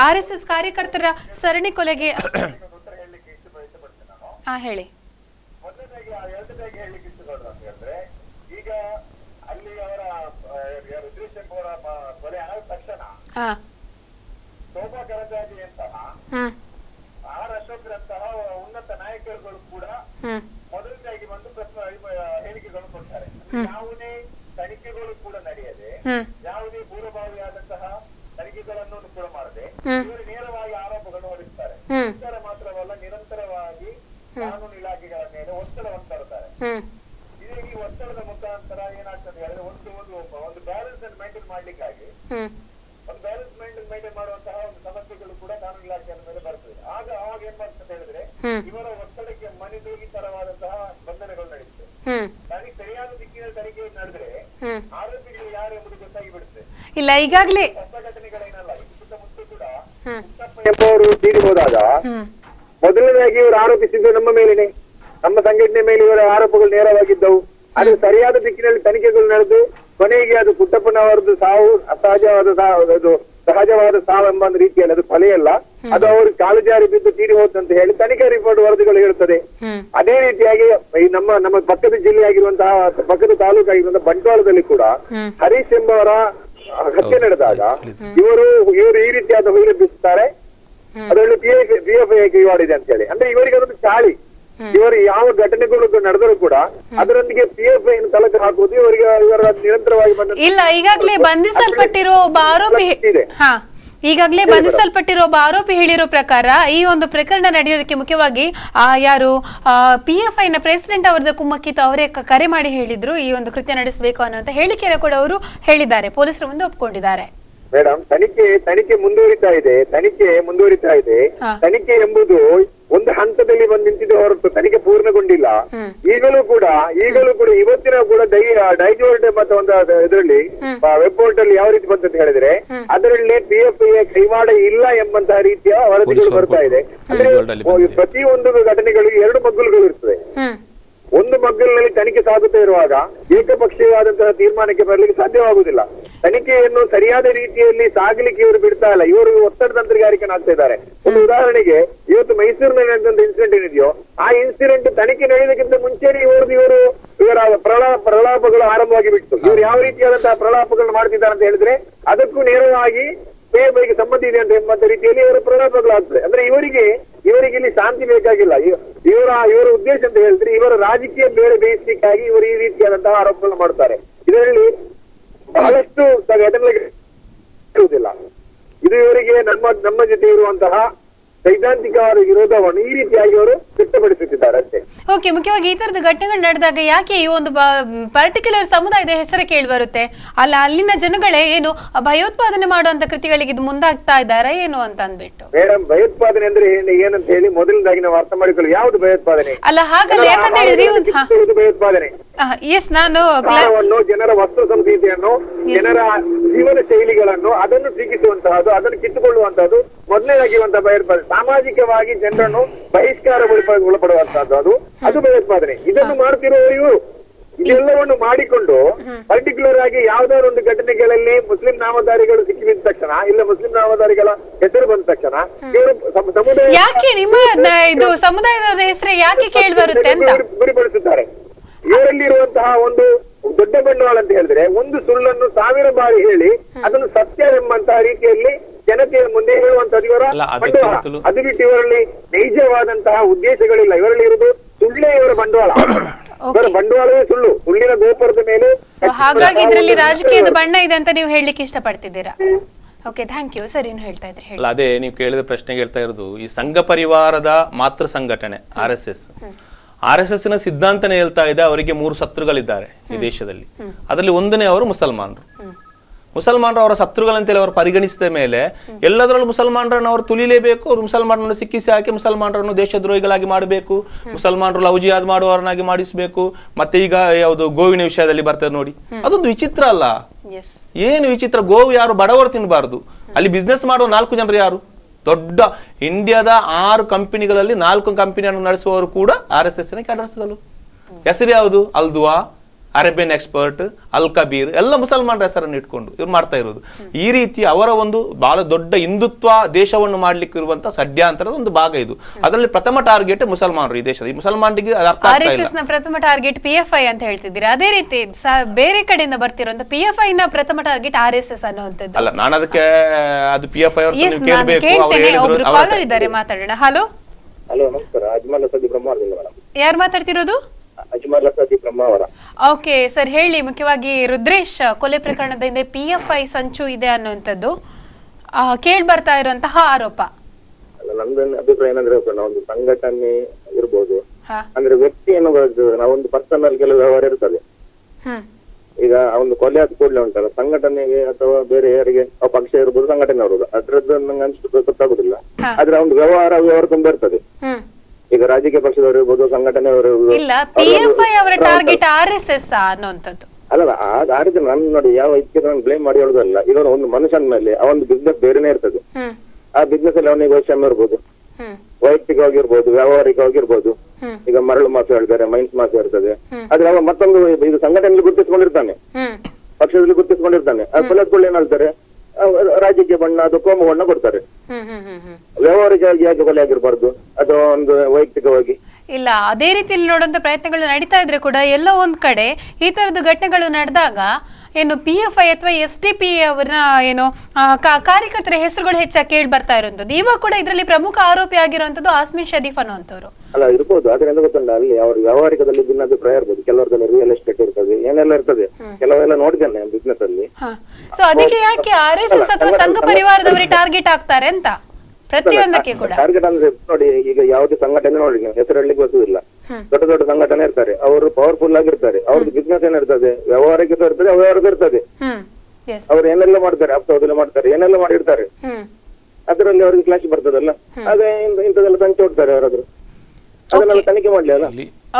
S1: ಆರ್ ಎಸ್ ಎಸ್ ಕಾರ್ಯಕರ್ತರ ಸರಣಿ ಕೊಲೆಗೆ
S3: ಉತ್ತರ ಹೇಳಲಿಕ್ಕೆ ಇಷ್ಟ ಇಷ್ಟಪಡ್ತೇನೆ ನಾನು.
S1: ಹಾ ಹೇಳಿ.
S3: ಮೊದಲನೇದಾಗಿ ಎರಡನೇದಾಗಿ ಹೇಳಲಿಕ್ಕೆ ಇಷ್ಟಪಡೋದು ಅಂತ ಹೇಳಿದ್ರೆ ಈಗ ಅಲ್ಲಿ ಅವರ ರುದ್ರೇಶನ್ ಮ- ಕೊಲೆ ಆದ ತಕ್ಷಣ
S1: ಹಾ.
S3: ಶೋಭಾ ಕರಂದ್ಲಾಜೆ ಅಂತಹ
S1: ಹ್ಮ್
S3: ಆರ್ ಅಶೋಕ್ರಂತಹ ಉನ್ನತ ನಾಯಕರುಗಳು ಕೂಡ
S1: ಹ್ಮ್
S3: ಮೊದಲನೇದಾಗಿ ಒಂದು ಪ್ರಶ್ನೆ ಹೇಳಿಕೆಗಳು ಕೊಡ್ತಾರೆ. ಯಾವುದೇ ತನಿಖೆಗಳು ಕೂಡ ನಡೆಯದೆ ಯಾವುದೇ ಪೂರ್ವಭಾವಿಯಾದಂತಹ ತನಿಖೆಗಳನ್ನು ಕೂಡ ಮಾಡದೆ ಇವರು ನೇರವಾಗಿ ಆರೋಪಗಳನ್ನು
S1: ಹ್ಮ್.
S3: ಸರ್ಕಾರ ಮಾತ್ರವಲ್ಲ ನಿರಂತರವಾಗಿ ಕಾನೂನು ಇಲಾಖೆಗಳ ಮೇಲೆ ಒತ್ತಡವನ್ನು ತರುತ್ತಾರೆ. ಇದೇ ಈ ಒತ್ತಡದ ಮುಖಾಂತರ ಏನಾಗ್ತದೆ ಹೇಳಿದ್ರೆ ಒಂದು ಒಂದು ಒಂದು ಬ್ಯಾಲೆನ್ಸ್ ಅನ್ನು ಮೇಂಟೈನ್ ಮಾಡ್ಲಿಕ್ಕಾಗಿ ಒಂದು ಬ್ಯಾಲೆನ್ಸ್ ಮೇಂಟೈನ್ ಮಾಡುವಂತಹ ಒಂದು ಸಮಸ್ಯೆಗಳು ಕೂಡ ಕಾನೂನು ಇಲಾಖೆಯ ಮೇಲೆ ಬರ್ತದೆ. ಆಗ ಆವಾಗ ಏನ್ ಮಾಡ್ತದೆ ಹೇಳಿದ್ರೆ. ಇವರ ಒತ್ತಡಕ್ಕೆ ಮಣಿದು ಈ ತರವಾದಂತಹ ಬಂಧನಗಳು ನಡೆಯುತ್ತೆ. ತನಿಖೆ ಸರಿಯಾದ ದಿಕ್ಕಿನ ತನಿಖೆ ನಡೆದ್ರೆ ಆರೋಪಿಗಳು ಯಾರು ಎಂಬುದು ಗೊತ್ತಾಗಿ ಬಿಡುತ್ತೆ
S1: ಇಲ್ಲ ಈಗಾಗಲೇ.
S3: ಹೊಸ ಘಟನೆಗಳೇನಲ್ಲ ಇದು ಸುತ್ತಮುತ್ತ ಕೂಡ ಎಂಬುವರು ಮೊದಲನೇದಾಗಿ ಇವರು ಆರೋಪಿಸಿದ್ದು ನಮ್ಮ ಮೇಲೇನೆ. ನಮ್ಮ ಸಂಘಟನೆ ಮೇಲೆ ಇವರ ಆರೋಪಗಳು ನೇರವಾಗಿದ್ದವು. ಅದು ಸರಿಯಾದ ದಿಕ್ಕಿನಲ್ಲಿ ತನಿಖೆಗಳು ನಡೆದು ಕೊನೆಗೆ ಅದು ಪುಟ್ಟಪ್ಪನವರದ್ದು ಸಾವು ಅಸಹಜವಾದ ಸಾವು ಅದು ಸಹಜವಾದ ಸಾವು ಎಂಬ ಒಂದು ರೀತಿಯಲ್ಲಿ ಅದು ಫಲೆಯಲ್ಲ ಅದು ಅವರು ಕಾಲು ಜಾರಿ ಬಿದ್ದು ತೀರಿ ಹೋದಂತ ಹೇಳಿ ತನಿಖಾ ರಿಪೋರ್ಟ್ ವರದಿಗಳು ಹೇಳುತ್ತದೆ. ಅದೇ ರೀತಿಯಾಗಿ ಈ ನಮ್ಮ ನಮ್ಮ ಪಕ್ಕದ ಜಿಲ್ಲೆಯಾಗಿರುವಂತಹ ಪಕ್ಕದ ತಾಲೂಕಾಗಿರುವಂತಹ ಬಂಟ್ವಾಳದಲ್ಲಿ ಕೂಡ ಹರೀಶ್ ಎಂಬವರ ಹತ್ಯೆ ನಡೆದಾಗ ಇವರು ಇವರು ಈ ರೀತಿಯಾದ ಹುಯಿಲು ಬೀಸುತ್ತಾರೆ ಅದರಲ್ಲಿ P F P F I ಅಂತ ಹೇಳಿ ಅಂದ್ರೆ ಇವರಿಗೆ ಅದೊಂದು ಚಾಳಿ. ಇವರು ಯಾವ ಘಟನೆಗಳು ನಡೆದರೂ ಕೂಡ ಅದರೊಂದಿಗೆ ಪಿ ಎಫ್ ಐ ತಲಕ ಹಾಕುವುದು ಇವರಿಗೆ ಇವರ ನಿರಂತರವಾಗಿ ಬಂದ
S1: ಇಲ್ಲ ಈಗಾಗಲೇ ಬಂಧಿಸಲ್ಪಟ್ಟಿರೋ ಒಬ್ಬ ಆರೋಪಿ ಈಗಾಗಲೇ ಬಂಧಿಸಲ್ಪಟ್ಟಿರೋ ಒಬ್ಬ ಆರೋಪಿ ಹೇಳಿರೋ ಪ್ರಕಾರ ಈ ಒಂದು ಪ್ರಕರಣ ನಡೆಯೋದಕ್ಕೆ ಮುಖ್ಯವಾಗಿ ಆ ಯಾರು ಪಿ ಎಫ್ ಐನ ಪ್ರೆಸಿಡೆಂಟ್ ಅವರದ ಕುಮ್ಮಕ್ಕಿತ ಅವರೇ ಕರೆ ಮಾಡಿ ಹೇಳಿದ್ರು ಈ ಒಂದು ಕೃತ್ಯ ನಡೆಸಬೇಕು ಅನ್ನುವಂತ ಹೇಳಿಕೆಯನ್ನು ಕೂಡ ಅವರು ಹೇಳಿದ್ದಾರೆ ಪೊಲೀಸರು ಮುಂದೆ ಒಪ್ಕೊಂಡಿದ್ದಾರೆ.
S3: ಮೇಡಮ್ ತನಿಖೆ ತನಿಖೆ ಮುಂದುವರಿತಾ ಇದೆ ತನಿಖೆ ಮುಂದುವರಿತಾ ಇದೆ. ತನಿಖೆ ಎಂಬುದು ಒಂದು ಹಂತದಲ್ಲಿ ಬಂದು ನಿಂತಿದೆ ಹೊರತು ತನಿಖೆ ಪೂರ್ಣಗೊಂಡಿಲ್ಲ. ಈಗಲೂ ಕೂಡ ಈಗಲೂ ಕೂಡ ಇವತ್ತಿನ ಕೂಡ ಡೈ ಡೈಜೋರ್ಟ್ ಮತ್ತೆ ಒಂದು ಇದರಲ್ಲಿ ವೆಬ್ ಪೋರ್ಟಲ್ ಅಲ್ಲಿ ಯಾವ ರೀತಿ ಬಂತಂತ ಹೇಳಿದ್ರೆ ಅದರಲ್ಲಿ ಪಿ ಎಫ್ ಐ ಕೈವಾಡ ಇಲ್ಲ ಎಂಬಂತಹ ರೀತಿಯ ವರದಿಗಳು ಬರ್ತಾ ಇದೆ. ಅಂದ್ರೆ
S2: ಪ್ರತಿ
S3: ಒಂದು ಘಟನೆಗಳಿಗೆ ಎರಡು ಮಗ್ಗುಲುಗಳು ಇರ್ತದೆ. ಒಂದು ಮಗ್ಗಲಿನಲ್ಲಿ ತನಿಖೆ ಸಾಗುತ್ತಾ ಇರುವಾಗ ಏಕಪಕ್ಷೀಯವಾದಂತಹ ತೀರ್ಮಾನಕ್ಕೆ ಬರಲಿಕ್ಕೆ ಸಾಧ್ಯವಾಗುವುದಿಲ್ಲ. ತನಿಖೆಯನ್ನು ಸರಿಯಾದ ರೀತಿಯಲ್ಲಿ ಸಾಗಲಿಕ್ಕೆ ಇವರು ಬಿಡ್ತಾ ಇಲ್ಲ. ಇವರು ಒತ್ತಡ ತಂತ್ರಗಾರಿಕೆನಾಗ್ತಾ ಇದ್ದಾರೆ. ಒಂದು ಉದಾಹರಣೆಗೆ, ಇವತ್ತು ಮೈಸೂರಿನಲ್ಲಿ ನಡೆದಂತ ಇನ್ಸಿಡೆಂಟ್ ಏನಿದೆಯೋ, ಆ ಇನ್ಸಿಡೆಂಟ್ ತನಿಖೆ ನಡೆಯೋದಕ್ಕಿಂತ ಮುಂಚೆನೇ ಇವರು ಇವರು ಇವರ ಪ್ರಲಾ, ಪ್ರಲಾಪಗಳು ಆರಂಭವಾಗಿ ಬಿಟ್ಟು ಇವರು ಯಾವ ರೀತಿಯಾದಂತಹ ಪ್ರಲಾಪಗಳನ್ನು ಮಾಡ್ತಿದ್ದಾರೆ ಅಂತ ಹೇಳಿದ್ರೆ, ಅದಕ್ಕೂ ನೇರವಾಗಿ ಪೇಬೈಗೆ ಸಂಬಂಧ ಇದೆ ಅಂತ ಎಂಬಂತ ರೀತಿಯಲ್ಲಿ ಇವರ ಪ್ರಲಾಪಗಳಾಗ್ತದೆ ಅಂದ್ರೆ ಇವರಿಗೆ ಇವರಿಗೆ ಇಲ್ಲಿ ಶಾಂತಿ ಬೇಕಾಗಿಲ್ಲ. ಇವ- ಇವರ ಇವರ ಉದ್ದೇಶ ಅಂತ ಹೇಳಿದ್ರೆ ಇವರ ರಾಜಕೀಯ ಬೇರೆ ಬೇಯಿಸಲಿಕ್ಕಾಗಿ ಇವರು ಈ ರೀತಿಯಾದಂತಹ ಆರೋಪಗಳನ್ನು ಮಾಡ್ತಾರೆ ಇದರಲ್ಲಿ ಬಹಳಷ್ಟು ಘಟನೆಗಳಿಗೆ ಇದು ಇವರಿಗೆ ನಮ್ಮ ನಮ್ಮ ಜೊತೆ ಇರುವಂತಹ ಸೈದ್ಧಾಂತಿಕವಾದ ವಿರೋಧವನ್ನು ಈ ರೀತಿಯಾಗಿ ಅವರು ವ್ಯಕ್ತಪಡಿಸುತ್ತಿದ್ದಾರೆ ಅಷ್ಟೇ
S1: ಓಕೆ ಮುಖ್ಯವಾಗಿ ಈ ತರದ ಘಟನೆಗಳು ನಡೆದಾಗ ಯಾಕೆ ಈ ಒಂದು ಪರ್ಟಿಕ್ಯುಲರ್ ಸಮುದಾಯದ ಹೆಸರು ಕೇಳಿ ಬರುತ್ತೆ? ಅಲ್ಲ ಅಲ್ಲಿನ ಜನಗಳೇ ಏನು ಭಯೋತ್ಪಾದನೆ ಮಾಡುವಂತ ಕೃತಿಗಳಿಗೆ ಇದು ಮುಂದಾಗ್ತಾ ಇದ್ದಾರಾ ಏನು ಅಂತ ಅಂದ್ಬಿಟ್ಟು?
S3: ಮೇಡಮ್ ಭಯೋತ್ಪಾದನೆ ಅಂದ್ರೆ ಏನು ಏನಂತ ಹೇಳಿ ಮೊದಲನೇದಾಗಿ ನಾವು ಅರ್ಥ ಮಾಡಿಕೊಳ್ಳಿ. ಯಾವ್ದು ಭಯೋತ್ಪಾದನೆ?
S1: ಅಲ್ಲ ಹಾಗಲ್ಲ ಯಾಕಂತ ಹೇಳಿದ್ರಿ
S3: ಭಯೋತ್ಪಾದನೆ.
S1: ಎಸ್ ನಾನು
S3: ಜನರ ವಸ್ತ್ರ ಸಂಸ್ಕೃತಿಯನ್ನು ಜನರ ಜೀವನ ಶೈಲಿಗಳನ್ನು ಅದನ್ನು ಟೀಕಿಸುವಂತಹದ್ದು ಅದನ್ನು ಕಿತ್ತುಕೊಳ್ಳುವಂತಹದ್ದು ಮೊದಲನೇದಾಗಿರುವಂತಹ ಭಯೋತ್ಪಾದನೆ ಸಾಮಾಜಿಕವಾಗಿ ಜನರನ್ನು ಬಹಿಷ್ಕಾರ ಒಳಪ- ಒಳಪಡುವಂತಹದ್ದು ಅದು ಅದು ಭಯೋತ್ಪಾದನೆ ಇದನ್ನು ಮಾಡ್ತಿರುವವರು ಇವರು ಇದೆಲ್ಲವನ್ನು ಮಾಡಿಕೊಂಡು ಪರ್ಟಿಕ್ಯುಲರ್ ಆಗಿ ಯಾವ್ದಾದ್ರು ಒಂದು ಘಟನೆಗಳಲ್ಲಿ ಮುಸ್ಲಿಂ ನಾಮಧಾರಿಗಳು ಸಿಕ್ಕಿ ಬಿದ್ದ ತಕ್ಷಣ ಇಲ್ಲ ಮುಸ್ಲಿಂ ನಾಮಧಾರಿಗಳ ಹೆಸರು ಬಂದ ತಕ್ಷಣ ಇವರು ಸಮುದಾಯ
S1: ಯಾಕೆ ನಿಮ್ಮ ಇದು ಸಮುದಾಯದ ಹೆಸರು ಯಾಕೆ ಕೇಳಿ ಬರುತ್ತೆ ಅಂತ?
S3: ಗುರಿ- ಗುರಿಪಡಿಸುತ್ತಾರೆ. ಇವರಲ್ಲಿರುವಂತಹ ಒಂದು ದೊಡ್ಡ ಬಂಡವಾಳ ಅಂತ ಹೇಳಿದ್ರೆ ಒಂದು ಸುಳ್ಳನ್ನು ಸಾವಿರ ಬಾರಿ ಹೇಳಿ ಅದನ್ನು ಸತ್ಯ ಎಂಬಂತಹ ರೀತಿಯಲ್ಲಿ ಜನತೆಯ ಮುಂದೆ ಹೇಳುವಂತದ್ದು ಇವರ ಅದು ಬಿಟ್ಟು ಇವರಲ್ಲಿ ನೈಜವಾದಂತಹ ಉದ್ದೇಶಗಳಿಲ್ಲ. ಇವರಲ್ಲಿ ಇರುವುದು ಸುಳ್ಳೇ ಇವರ ಬಂಡವಾಳ.
S1: ಇವರ
S3: ಬಂಡವಾಳವೇ ಸುಳ್ಳು. ಸುಳ್ಳಿನ ಗೋಪುರದ ಮೇಲೆ
S1: ಸೊ ಹಾಗಾಗಿ ಇದರಲ್ಲಿ ರಾಜಕೀಯದ ಬಣ್ಣ ಇದೆ ಅಂತ ನೀವು ಹೇಳಲಿಕ್ಕೆ ಇಷ್ಟಪಡ್ತಿದ್ದೀರಾ? ಓಕೆ ಥ್ಯಾಂಕ್ ಯು ಸರ್ ಏನು ಹೇಳ್ತಾ ಇದ್ರಿ ಹೇಳಿ.
S2: ಅಲ್ಲ ಅದೇ ನೀವು ಕೇಳಿದ ಪ್ರಶ್ನೆಗೆ ಹೇಳ್ತಾ ಇರೋದು ಈ ಸಂಘ ಪರಿವಾರದ ಮಾತೃ ಸಂಘಟನೆ R S S. R S ಎಸ್ನ ಸಿದ್ಧಾಂತನೇ ಹೇಳ್ತಾ ಇದೆ ಅವರಿಗೆ ಮೂರು ಶತ್ರುಗಳಿದ್ದಾರೆ ಈ ದೇಶದಲ್ಲಿ. ಅದರಲ್ಲಿ ಒಂದನೇ ಅವರು ಮುಸಲ್ಮಾನರು. ಮುಸಲ್ಮಾನರು ಅವರ ಶತ್ರುಗಳಂತೇಳಿ ಅವರು ಪರಿಗಣಿಸಿದ ಮೇಲೆ ಎಲ್ಲದರಲ್ಲೂ ಮುಸಲ್ಮಾನರನ್ನು ಅವರು ತುಳಿಲೇಬೇಕು ಅವ್ರು ಮುಸಲ್ಮಾನರನ್ನು ಸಿಕ್ಕಿಸಿ ಹಾಕಿ ಮುಸಲ್ಮಾನರನ್ನು ದೇಶದ್ರೋಹಿಗಳಾಗಿ ಮಾಡಬೇಕು ಮುಸಲ್ಮಾನರು ಲವ್ ಜಿಹಾದ್ ಮಾಡುವವರನ್ನಾಗಿ ಮಾಡಿಸಬೇಕು ಮತ್ತೆ ಈಗ ಯಾವುದು ಗೋವಿನ ವಿಷಯದಲ್ಲಿ ಬರ್ತದೆ ನೋಡಿ. ಅದೊಂದು ವಿಚಿತ್ರ ಅಲ್ಲ. ಏನು ವಿಚಿತ್ರ ಗೋವು ಯಾರು ಬಡವರು ತಿನ್ನಬಾರದು ಅಲ್ಲಿ ಬಿಸ್ನೆಸ್ ಮಾಡುವ ನಾಲ್ಕು ಜನರು ಯಾರು? ದೊಡ್ಡ ಇಂಡಿಯಾದ ಆರು ಕಂಪನಿಗಳಲ್ಲಿ ನಾಲ್ಕು ಕಂಪನಿಯನ್ನು ನಡೆಸುವವರು ಕೂಡ ಆರ್ ಎಸ್ ಎಸ್ನ ಹೆಸರು ಯಾವುದು? ಅಲ್ದುವಾ ಅರೇಬಿಯನ್ ಎಕ್ಸ್ಪರ್ಟ್ ಅಲ್ ಕಬೀರ್ ಎಲ್ಲ ಮುಸಲ್ಮಾನರ ಹೆಸರನ್ನು ಇಟ್ಕೊಂಡು ಇವ್ರು ಮಾಡ್ತಾ ಇರೋದು. ಈ ರೀತಿ ಅವರ ಒಂದು ಬಹಳ ದೊಡ್ಡ ಹಿಂದುತ್ವ ದೇಶವನ್ನು ಮಾಡ್ಲಿಕ್ಕೆ ಇರುವಂತ ಸಡ್ಯಾಂತರದ ಒಂದು ಭಾಗ ಇದು. ಅದರಲ್ಲಿ ಪ್ರಥಮ ಟಾರ್ಗೆಟ್ ಮುಸಲ್ಮಾನರು ಈ ದೇಶದ. ಈ ಮುಸಲ್ಮಾನರಿಗೆ ಅರ್ಥ
S1: ಆರ್
S2: ಆಗ್ತಾ
S1: ಎಸ್ ಎಸ್ನ ಪ್ರಥಮ ಟಾರ್ಗೆಟ್ ಪಿ ಎಫ್ ಐ ಅಂತ ಹೇಳ್ತಿದ್ದೀರಾ? ಅದೇ ರೀತಿ ಬೇರೆ ಕಡೆಯಿಂದ ಬರ್ತಿರೋಂಥ ಪಿ ಎಫ್ ಐ ನ ಪ್ರಥಮ ಟಾರ್ಗೆಟ್ ಆರ್ ಎಸ್ ಎಸ್ ಅನ್ನುವಂಥದ್ದು.
S2: ಅಲ್ಲ ನಾನು ಅದಕ್ಕೆ ಅದು ಪಿ ಎಫ್ ಐ
S1: ಎಸ್
S2: ನೀವು ಕೇಳಬೇಕು. ಅವ್ರು
S1: ಕೇಳ್ತೇನೆ. ಕಾಲರ್ ಇದ್ದಾರೆ ಮಾತಾಡೋಣ. ಹಲೋ
S3: ಹಲೋ ನಮಸ್ಕಾರ. ಅಜ್ಮಲ್
S1: ಯಾರು ಮಾತಾಡ್ತಿರೋದು?
S3: ಅಜ್ಮಲ್ ಸದಿ ಬ್ರಹ್ಮಾವರ
S1: ಓಕೆ ಸರ್ ಹೇಳಿ ಮುಖ್ಯವಾಗಿ ರುದ್ರೇಶ್ ಕೊಲೆ ಪ್ರಕರಣದಿಂದ ಪಿ ಎಫ್ ಐ ಸಂಚು ಇದೆ ಅನ್ನುವಂಥದ್ದು ಕೇಳಿ ಬರ್ತಾ ಇರುವಂತಹ ಆರೋಪ.
S3: ಅಲ್ಲ ನಂದೊಂದು ಅಭಿಪ್ರಾಯ ಏನಂದ್ರೆ ನಾವೊಂದು ಸಂಘಟನೆ ಇರ್ಬೋದು. ಅಂದ್ರೆ ವ್ಯಕ್ತಿ ಏನು ನಾವೊಂದು ಪರ್ಸನಲ್ ಕೆಲವು ವ್ಯವಹಾರ ಇರ್ತದೆ. ಈಗ ಒಂದು ಕೊಲೆ ಆದ ಕೂಡಲೇ ಉಂಟಲ್ಲ ಸಂಘಟನೆಗೆ ಅಥವಾ ಬೇರೆ ಯಾರಿಗೆ ಪಕ್ಷ ಇರ್ಬೋದು ಸಂಘಟನೆ ಅವರು ಅದ್ರದ್ದು ನಂಗೆ ಅನ್ಸುತ್ತೆ ಗೊತ್ತಾಗುದಿಲ್ಲ. ಆದ್ರೆ ಒಂದು ವ್ಯವಹಾರ ವ್ಯವಹಾರ ತುಂಬ ಇರ್ತದೆ. ಈಗ ರಾಜಕೀಯ ಪಕ್ಷದವರು ಇರ್ಬೋದು ಸಂಘಟನೆಯವರು ಇರ್ಬೋದು.
S1: ಇಲ್ಲ ಪಿ ಎಫ್ ಐ ಅವರ ಟಾರ್ಗೆಟ್ ಆರ್ ಎಸ್ ಎಸ್ ಅನ್ನುವಂಥದ್ದು.
S3: ಅಲ್ಲಲ್ಲ ಆ ರೀತಿ ನಾನು ನೋಡಿ ಯಾವ ಇದಕ್ಕೆ ನಾನು ಬ್ಲೇಮ್ ಮಾಡಿ ಹೇಳುದಲ್ಲ ಈಗ ಒಂದು ಮನುಷ್ಯನ ಮೇಲೆ ಆ ಒಂದು ಬಿಸ್ನೆಸ್ ಬೇರೆನೇ ಇರ್ತದೆ. ಆ ಬಿಸ್ನೆಸ್ ಅಲ್ಲಿ ಅವನಿಗೆ ವೈಷಮ್ಯ ಇರ್ಬೋದು. ವೈಯಕ್ತಿಕವಾಗಿರ್ಬೋದು ವ್ಯಾವಹಾರಿಕವಾಗಿರ್ಬೋದು. ಈಗ ಮರಳು ಮಾಸ ಹೇಳ್ತಾರೆ ಮೈನ್ಸ್ ಮಾಸ ಇರ್ತದೆ. ಆದ್ರೆ ಅವ ಮತ್ತೊಂದು ಇದು ಸಂಘಟನೆಯಲ್ಲಿ ಗುರುತಿಸ್ಕೊಂಡಿರ್ತಾನೆ. ಪಕ್ಷದಲ್ಲಿ ಗುರುತಿಸ್ಕೊಂಡಿರ್ತಾನೆ. ಆ ಕೊಲೆಗಳು ಏನ್ ರಾಜಕೀಯ ಬಣ್ಣ ಅದು ಕೋಮು ಬಣ್ಣ ಕೊಡ್ತಾರೆ. ವ್ಯಾವಹಾರಿಕವಾಗಿ ಯಾಕೆ ಕೊಲೆ ಆಗಿರ್ಬಾರ್ದು? ಅಥವಾ ಒಂದು ವೈಯಕ್ತಿಕವಾಗಿ?
S1: ಇಲ್ಲ ಅದೇ ರೀತಿಯಲ್ಲಿ ನೋಡುವಂತ ಪ್ರಯತ್ನಗಳು ನಡೀತಾ ಇದ್ರೆ ಕೂಡ ಎಲ್ಲೋ ಒಂದ್ ಕಡೆ ಈ ತರದ ಘಟನೆಗಳು ನಡೆದಾಗ ಏನು ಪಿ ಎಫ್ ಐ ಅಥವಾ ಎಸ್ ಡಿ ಪಿ ಅವರನ್ನ ಏನು ಕಾರ್ಯಕರ್ತರ ಹೆಸರುಗಳು ಹೆಚ್ಚಾಗಿ ಕೇಳಿ ಬರ್ತಾ ಇರುವಂತದ್ದು ಇವಾಗ ಕೂಡ ಇದರಲ್ಲಿ ಪ್ರಮುಖ ಆರೋಪಿ ಆಗಿರುವಂತದ್ದು ಆಸ್ಮಿನ್ ಶರೀಫ್ ಅನ್ನುವಂಥವ್ರು.
S3: ಅಲ್ಲ ಇರ್ಬೋದು ಆದ್ರೆ ಎಂತ ಗೊತ್ತಲ್ಲ ಅಲ್ಲಿ ಅವ್ರ ವ್ಯಾವಹಾರಿಕದಲ್ಲಿ ಭಿನ್ನಾಭಿಪ್ರಾಯ ಇರ್ಬೋದು. ಕೆಲವರದಲ್ಲಿ ರಿಯಲ್ ಎಸ್ಟೇಟ್ ಇರ್ತದೆ ಏನೆಲ್ಲ ಇರ್ತದೆ. ಕೆಲವೆಲ್ಲ ನೋಡಿದ್ದೇನೆ ಬಿಸ್ನೆಸ್ ಅಲ್ಲಿ.
S1: ಸೊ ಅದಕ್ಕೆ ಯಾಕೆ ಆರ್ ಎಸ್ ಎಸ್ ಅಥವಾ ಸಂಘ ಪರಿವಾರದವರೇ ಟಾರ್ಗೆಟ್ ಆಗ್ತಾರೆ ಅಂತ? ಪ್ರತಿಯೊಂದಕ್ಕೆ ಕೂಡ.
S3: ಟಾರ್ಗೆಟ್ ಅಂದ್ರೆ ನೋಡಿ ಈಗ ಯಾವುದೇ ಸಂಘಟನೆ ನೋಡಿ ಹೆಸರು ಹೇಳಲಿಕ್ಕೆ ಗೊತ್ತಿಲ್ಲ. ದೊಡ್ಡ ದೊಡ್ಡ ಸಂಘಟನೆ ಇರ್ತಾರೆ. ಅವರು ಪವರ್ಫುಲ್ ಆಗಿರ್ತಾರೆ. ಅವ್ರದ್ದು ಬಿಸ್ನೆಸ್ ಏನಿರ್ತದೆ? ವ್ಯವಹಾರಕ್ಕೆ ಇರ್ತದೆ ಅವ್ಯವಹಾರದ ಇರ್ತದೆ.
S1: ಹ್ಮ್. ಎಸ್
S3: ಅವ್ರು ಏನೆಲ್ಲ ಮಾಡ್ತಾರೆ? ಅಪ್ತೋದೆಲ್ಲ ಮಾಡ್ತಾರೆ. ಏನೆಲ್ಲ ಮಾಡಿರ್ತಾರೆ?
S1: ಹ್ಮ್.
S3: ಅದರಲ್ಲಿ ಅವ್ರಿಗೆ ಕ್ಲಾಶ್ ಬರ್ತದಲ್ಲ? ಅದೇ ಇಂಥದೆಲ್ಲ ಇಂಥದ್ದೆಲ್ಲ ತಂಚೆ ಹೊಡ್ತಾರೆ ಅವರಾದ್ರು ಅದನ್ನೆಲ್ಲ ತನಿಖೆ ಮಾಡ್ಲಿ ಅಲ್ಲ?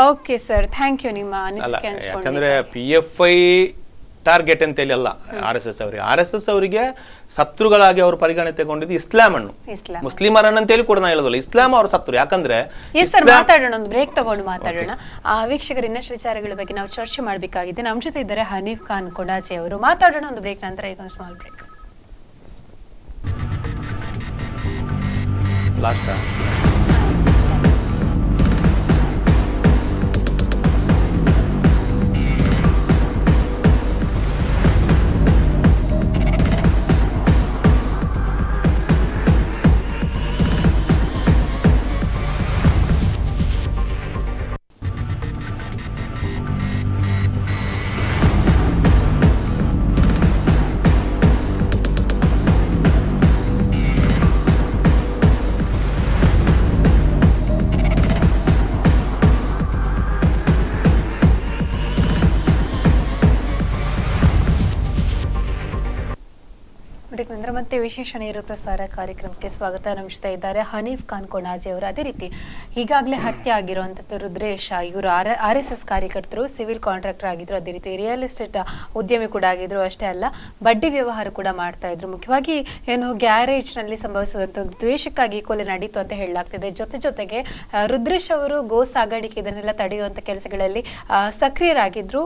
S1: ಓಕೆ ಸರ್ ಥ್ಯಾಂಕ್ ಯು ನಿಮ್ಮ
S2: ಯಾಕಂದ್ರೆ ಪಿ ಎಫ್ ಐ ಟಾರ್ಗೆಟ್ ಅಂತ ಹೇಳಿ ಅಲ್ಲ ಆರ್ ಎಸ್ ಎಸ್ ಅವರಿಗೆ. ಆರ್ ಎಸ್ ಎಸ್ ಅವರಿಗೆ ಶತ್ರುಗಳಾಗಿ ಅವರು ಪರಿಗಣಿತಗೊಂಡಿದ್ದು ಇಸ್ಲಾಂ ಅನ್ನು.
S1: ಇಸ್ಲಾಂ.
S2: ಮುಸ್ಲಿಮರನ್ನು ಅಂತೇಳಿ ಕೂಡ ನಾನು ಹೇಳೋದಿಲ್ಲ. ಇಸ್ಲಾಂ ಅವರ ಶತ್ರು ಯಾಕಂದ್ರೆ
S1: ಸರ್ ಮಾತಾಡೋಣ ಒಂದು ಬ್ರೇಕ್ ತಗೊಂಡು ಮಾತಾಡೋಣ. ಆ, ವೀಕ್ಷಕರ ಇನ್ನಷ್ಟು ವಿಚಾರಗಳ ಬಗ್ಗೆ ನಾವು ಚರ್ಚೆ ಮಾಡಬೇಕಾಗಿದೆ. ನಮ್ಮ ಜೊತೆ ಇದ್ದಾರೆ ಹನೀಫ್ ಖಾನ್ ಕೊಡಾಚೆ ಅವರು. ಮಾತಾಡೋಣ ಒಂದು ಬ್ರೇಕ್ ನಂತರ ಈಗ ಒಂದು ಸ್ಮಾಲ್ ಬ್ರೇಕ್
S2: ಲಾಸ್ಟ್
S1: ಮತ್ತೆ ವಿಶೇಷ ನೇರ ಪ್ರಸಾರ ಕಾರ್ಯಕ್ರಮಕ್ಕೆ ಸ್ವಾಗತ. ನಮ್ಮ ಇದ್ದಾರೆ ಹನೀಫ್ ಖಾನ್ ಕೊಣಾಜೆ ಅವರು. ಅದೇ ರೀತಿ ಈಗಾಗಲೇ ಹತ್ಯೆ ಆಗಿರುವಂಥದ್ದು ರುದ್ರೇಶ. ಇವರು ಆರ್ ಆರ್ ಎಸ್ ಎಸ್ ಕಾರ್ಯಕರ್ತರು, ಸಿವಿಲ್ ಕಾಂಟ್ರಾಕ್ಟರ್ ಆಗಿದ್ರು, ಅದೇ ರೀತಿ ರಿಯಲ್ ಎಸ್ಟೇಟ್ ಉದ್ಯಮಿ ಕೂಡ ಆಗಿದ್ರು ಅಷ್ಟೇ ಅಲ್ಲ, ಬಡ್ಡಿ ವ್ಯವಹಾರ ಕೂಡ ಮಾಡ್ತಾ ಇದ್ರು. ಮುಖ್ಯವಾಗಿ ಏನು ಗ್ಯಾರೇಜ್ನಲ್ಲಿ ಸಂಭವಿಸಿದಂಥ ದ್ವೇಷಕ್ಕಾಗಿ ಕೊಲೆ ನಡೀತು ಅಂತ ಹೇಳಲಾಗ್ತಿದೆ. ಜೊತೆ ಜೊತೆಗೆ ರುದ್ರೇಶ್ ಅವರು ಗೋ ಸಾಗಾಣಿಕೆ ಇದನ್ನೆಲ್ಲ ತಡೆಯುವಂತ ಕೆಲಸಗಳಲ್ಲಿ ಸಕ್ರಿಯರಾಗಿದ್ರು.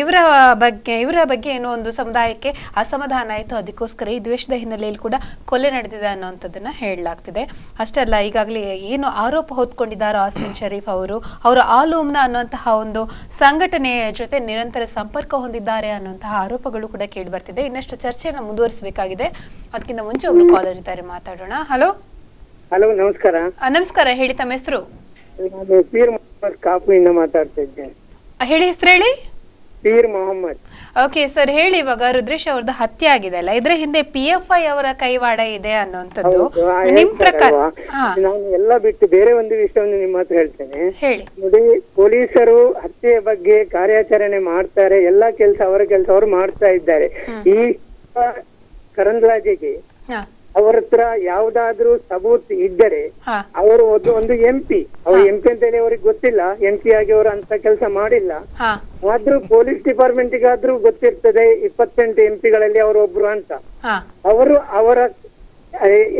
S1: ಇವರ ಬಗ್ಗೆ ಇವರ ಬಗ್ಗೆ ಏನೋ ಒಂದು ಸಮುದಾಯಕ್ಕೆ ಅಸಮಾಧಾನ ಆಯಿತು. ಅದಕ್ಕೋಸ್ಕರ ಈ ದ್ವೇಷದ ಹಿನ್ನೆಲೆಯಲ್ಲಿ ಕೂಡ ಕೊಲೆ ನಡೆದಿದೆ ಅನ್ನುವಂಥದ್ದನ್ನ ಹೇಳಲಾಗ್ತಿದೆ. ಅಷ್ಟೇ ಅಲ್ಲ, ಈಗಾಗಲೇ ಏನು ಆರೋಪ ಹೊತ್ಕೊಂಡಿದ್ದಾರೋ ಆಸ್ಮಿನ್ ಶರೀಫ್ ಅವರು. ಅವರು ಆಲೂಮ್ನ ಅನ್ನುವಂತಹ ಒಂದು ಸಂಘಟನೆಯ ಜೊತೆ ನಿರಂತರ ಸಂಪರ್ಕ ಹೊಂದಿದ್ದಾರೆ ಅನ್ನುವಂತಹ ಆರೋಪಗಳು ಕೂಡ ಕೇಳಿ ಬರ್ತಿದೆ. ಇನ್ನಷ್ಟು ಚರ್ಚೆಯನ್ನು ಮುಂದುವರಿಸಬೇಕಾಗಿದೆ. ಅದಕ್ಕಿಂತ ಮುಂಚೆ ಒಬ್ರು ಕಾಲರ್ ಇದ್ದಾರೆ ಮಾತಾಡೋಣ. ಹಲೋ
S4: ಹಲೋ ನಮಸ್ಕಾರ.
S1: ನಮಸ್ಕಾರ ಹೇಳಿ ತಮ್ಮ ಹೆಸರು.
S4: ಮಾತಾಡ್ತಾ ಇದ್ದೇನೆ
S1: ಹೇಳಿ ಹೆಸರು ಹೇಳಿ.
S4: ಪೀರ್ ಮೊಹಮ್ಮದ್.
S1: ಓಕೆ ಸರ್ ಹೇಳಿ ಇವಾಗ ರುದ್ರೇಶ್ ಅವ್ರದ್ದು ಹತ್ಯೆ ಆಗಿದೆ ಅಲ್ಲ? ಇದ್ರ ಹಿಂದೆ ಪಿ ಎಫ್ ಐ ಅವರ ಕೈವಾಡ ಇದೆ ಅನ್ನುವಂಥದ್ದು. ನಿಮ್ ಪ್ರಕಾರ
S4: ನಾನು ಎಲ್ಲ ಬಿಟ್ಟು ಬೇರೆ ಒಂದು ವಿಷಯವನ್ನು ನಿಮ್ಮ ಹತ್ರ ಹೇಳ್ತೇನೆ.
S1: ಹೇಳಿ.
S4: ನೋಡಿ ಪೊಲೀಸರು ಹತ್ಯೆಯ ಬಗ್ಗೆ ಕಾರ್ಯಾಚರಣೆ ಮಾಡ್ತಾರೆ ಎಲ್ಲಾ ಕೆಲಸ ಅವರ ಕೆಲಸ ಅವರು ಮಾಡ್ತಾ ಇದ್ದಾರೆ. ಈ ಕರಂದ್ಲಾಜೆಗೆ ಅವರ ಹತ್ರ ಯಾವ್ದಾದ್ರೂ ಸಬೂತ್ ಇದ್ದರೆ ಅವರು ಒಂದು ಒಂದು ಎಂ ಪಿ ಅವ್ರು ಎಂ ಪಿ ಅಂತ ಹೇಳಿ ಅವ್ರಿಗೆ ಗೊತ್ತಿಲ್ಲ. ಎಂ ಪಿ ಆಗಿ ಅವರು ಅಂತ ಕೆಲಸ ಮಾಡಿಲ್ಲ. ಆದ್ರೂ ಪೊಲೀಸ್ ಡಿಪಾರ್ಟ್ಮೆಂಟ್ ಗಾದ್ರೂ ಗೊತ್ತಿರ್ತದೆ ಇಪ್ಪತ್ತೆಂಟು ಎಂ ಪಿಗಳಲ್ಲಿ ಅವರು ಒಬ್ರು ಅಂತ. ಅವರು ಅವರ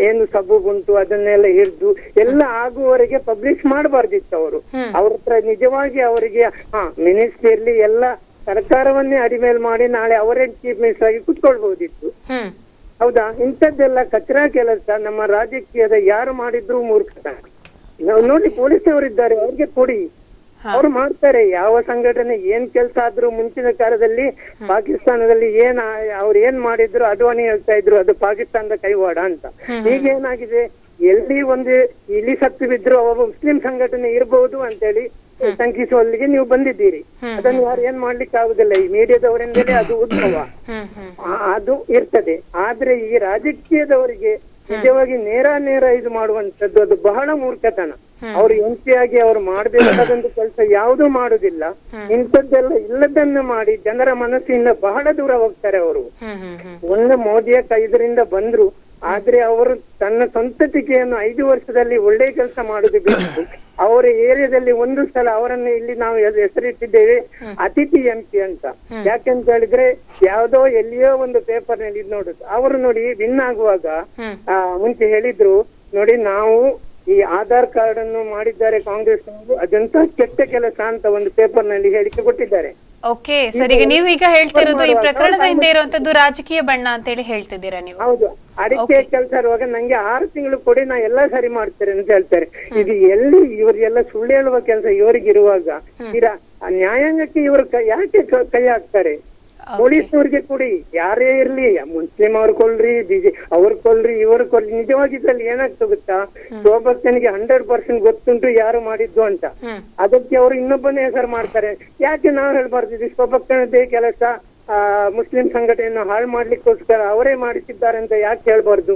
S4: ಏನು ಸಬೂಬುಂಟು ಅದನ್ನೆಲ್ಲ ಹಿಡಿದು ಎಲ್ಲ ಆಗುವವರೆಗೆ ಪಬ್ಲಿಷ್ ಮಾಡಬಾರ್ದಿತ್ತು ಅವರು. ಅವ್ರ ಹತ್ರ ನಿಜವಾಗಿ ಅವರಿಗೆ ಹಾ ಮಿನಿಸ್ಟ್ರಿಯಲ್ಲಿ ಎಲ್ಲ ಸರ್ಕಾರವನ್ನೇ ಅಡಿಮೇಲ್ ಮಾಡಿ ನಾಳೆ ಅವರೇ ಚೀಫ್ ಮಿನಿಸ್ಟರ್ ಆಗಿ ಕುತ್ಕೊಳ್ಬಹುದಿತ್ತು ಹೌದಾ? ಇಂಥದ್ದೆಲ್ಲ ಕಚ್ರಾ ಕೆಲಸ ನಮ್ಮ ರಾಜಕೀಯದ ಯಾರು ಮಾಡಿದ್ರು ಮೂರ್ಖತ ನಾವು ನೋಡಿ ಪೊಲೀಸವರಿದ್ದಾರೆ ಅವ್ರಿಗೆ ಕೊಡಿ. ಅವ್ರು ಮಾಡ್ತಾರೆ ಯಾವ ಸಂಘಟನೆ ಏನ್ ಕೆಲಸ ಆದ್ರೂ ಮುಂಚಿನ ಕಾಲದಲ್ಲಿ ಪಾಕಿಸ್ತಾನದಲ್ಲಿ ಏನ್ ಅವ್ರು ಏನ್ ಮಾಡಿದ್ರು ಅಡ್ವಾಣಿ ಹೇಳ್ತಾ ಇದ್ರು ಅದು ಪಾಕಿಸ್ತಾನದ ಕೈವಾಡ ಅಂತ. ಈಗ ಏನಾಗಿದೆ? ಎಲ್ಲಿ ಒಂದು ಇಲಿ ಸತ್ತು ಬಿದ್ರು ಅವ ಮುಸ್ಲಿಂ ಸಂಘಟನೆ ಇರಬಹುದು ಅಂತೇಳಿ ಶಂಕಿಸುವಲ್ಲಿಗೆ ನೀವು ಬಂದಿದ್ದೀರಿ. ಅದನ್ನು ಯಾರು ಏನ್ ಮಾಡ್ಲಿಕ್ಕೆ ಆಗುದಿಲ್ಲ. ಈ ಮೀಡಿಯಾದವರಿಂದಲೇ ಅದು ಉದ್ಭವ. ಅದು ಇರ್ತದೆ. ಆದ್ರೆ ಈ ರಾಜಕೀಯದವರಿಗೆ ನಿಜವಾಗಿ ನೇರ ನೇರ ಇದು ಮಾಡುವಂತದ್ದು ಅದು ಬಹಳ ಮೂರ್ಖತನ. ಅವರು ಎಂ ಪಿ ಆಗಿ ಅವರು ಮಾಡಬೇಕಾದಂತ ಕೆಲಸ ಯಾವುದು ಮಾಡುದಿಲ್ಲ. ಇಂಥದ್ದೆಲ್ಲ ಇಲ್ಲದನ್ನ ಮಾಡಿ ಜನರ ಮನಸ್ಸಿನಿಂದ ಬಹಳ ದೂರ ಹೋಗ್ತಾರೆ ಅವರು. ಒಳ್ಳೆ ಮೋದಿಯ ಕೈದರಿಂದ ಬಂದ್ರು. ಆದ್ರೆ ಅವರು ತನ್ನ ಸ್ವಂತ ಟೀಕೆಯನ್ನು ಐದು ವರ್ಷದಲ್ಲಿ ಒಳ್ಳೆ ಕೆಲಸ ಮಾಡುದು ಬಿಟ್ಟು ಅವರ ಏರಿಯಾದಲ್ಲಿ ಒಂದು ಸಲ ಅವರನ್ನು ಇಲ್ಲಿ ನಾವು ಹೆಸ- ಹೆಸರಿಟ್ಟಿದ್ದೇವೆ ಅತಿಥಿ ಎಂ ಪಿ ಅಂತ. ಯಾಕೆಂತ ಹೇಳಿದ್ರೆ ಯಾವ್ದೋ ಎಲ್ಲಿಯೋ ಒಂದು ಪೇಪರ್ನಲ್ಲಿ ನೋಡುದು. ಅವರು ನೋಡಿ ವಿನ್ ಆಗುವಾಗ ಮುಂಚೆ ಹೇಳಿದ್ರು ನೋಡಿ ನಾವು ಈ ಆಧಾರ್ ಕಾರ್ಡ್ ಅನ್ನು ಮಾಡಿದ್ದಾರೆ ಕಾಂಗ್ರೆಸ್ ಅದಂತ ಕೆಟ್ಟ ಕೆಲಸ ಅಂತ ಒಂದು ಪೇಪರ್ನಲ್ಲಿ ಹೇಳಿಕೆ ಕೊಟ್ಟಿದ್ದಾರೆ.
S1: ಓಕೆ ಸರಿ ನೀವು ಈಗ ಹೇಳ್ತಿರೋದು ಈ ಪ್ರಕರಣದ ಹಿಂದೆ ಇರುವಂತದ್ದು ರಾಜಕೀಯ ಬಣ್ಣ ಅಂತ ಹೇಳಿ ಹೇಳ್ತಿದ್ದೀರಾ ನೀವು?
S4: ಹೌದು ಅಡಿಕೆ ಕೆಲಸ ಇರುವಾಗ ನಂಗೆ ಆರು ತಿಂಗಳು ಕೊಡಿ ನಾ ಎಲ್ಲಾ ಸರಿ ಮಾಡ್ತೇನೆ ಅಂತ ಹೇಳ್ತಾರೆ. ಇದು ಎಲ್ಲಿ ಇವರಿಗೆಲ್ಲ ಸುಳ್ಳು ಹೇಳುವ ಕೆಲಸ ಇವರಿಗೆ ಇರುವಾಗ ಇರ ನ್ಯಾಯಾಂಗಕ್ಕೆ ಇವರು ಯಾಕೆ ಕೈ ಹಾಕ್ತಾರೆ? ಪೊಲೀಸ್ನವ್ರಿಗೆ ಕೊಡಿ. ಯಾರೇ ಇರ್ಲಿ ಮುಸ್ಲಿಂ ಅವ್ರು ಕೊಲ್ರಿ ಬಿಜೆ ಅವ್ರು ಕೊಲ್ರಿ ಇವರು ಕೊಲ್ರಿ ನಿಜವಾಗಿ ಇದ್ರಲ್ಲಿ ಏನಾಗ್ತದೆ ಗೊತ್ತಾ? ಶೋಭಕ್ಕನಿಗೆ ಹಂಡ್ರೆಡ್ ಪರ್ಸೆಂಟ್ ಗೊತ್ತುಂಟು ಯಾರು ಮಾಡಿದ್ದು ಅಂತ. ಅದಕ್ಕೆ ಅವ್ರು ಇನ್ನೊಬ್ಬನೇ ಹೆಸರು ಮಾಡ್ತಾರೆ. ಯಾಕೆ ನಾವು ಹೇಳ್ಬಾರ್ದು ಶೋಭಕ್ತನದ್ದೇ ಕೆಲಸ ಆ ಮುಸ್ಲಿಂ ಸಂಘಟನೆಯನ್ನು ಹಾಳು ಮಾಡ್ಲಿಕ್ಕೋಸ್ಕರ ಅವರೇ ಮಾಡಿಸಿದ್ದಾರೆ ಅಂತ ಯಾಕೆ ಹೇಳ್ಬಾರ್ದು?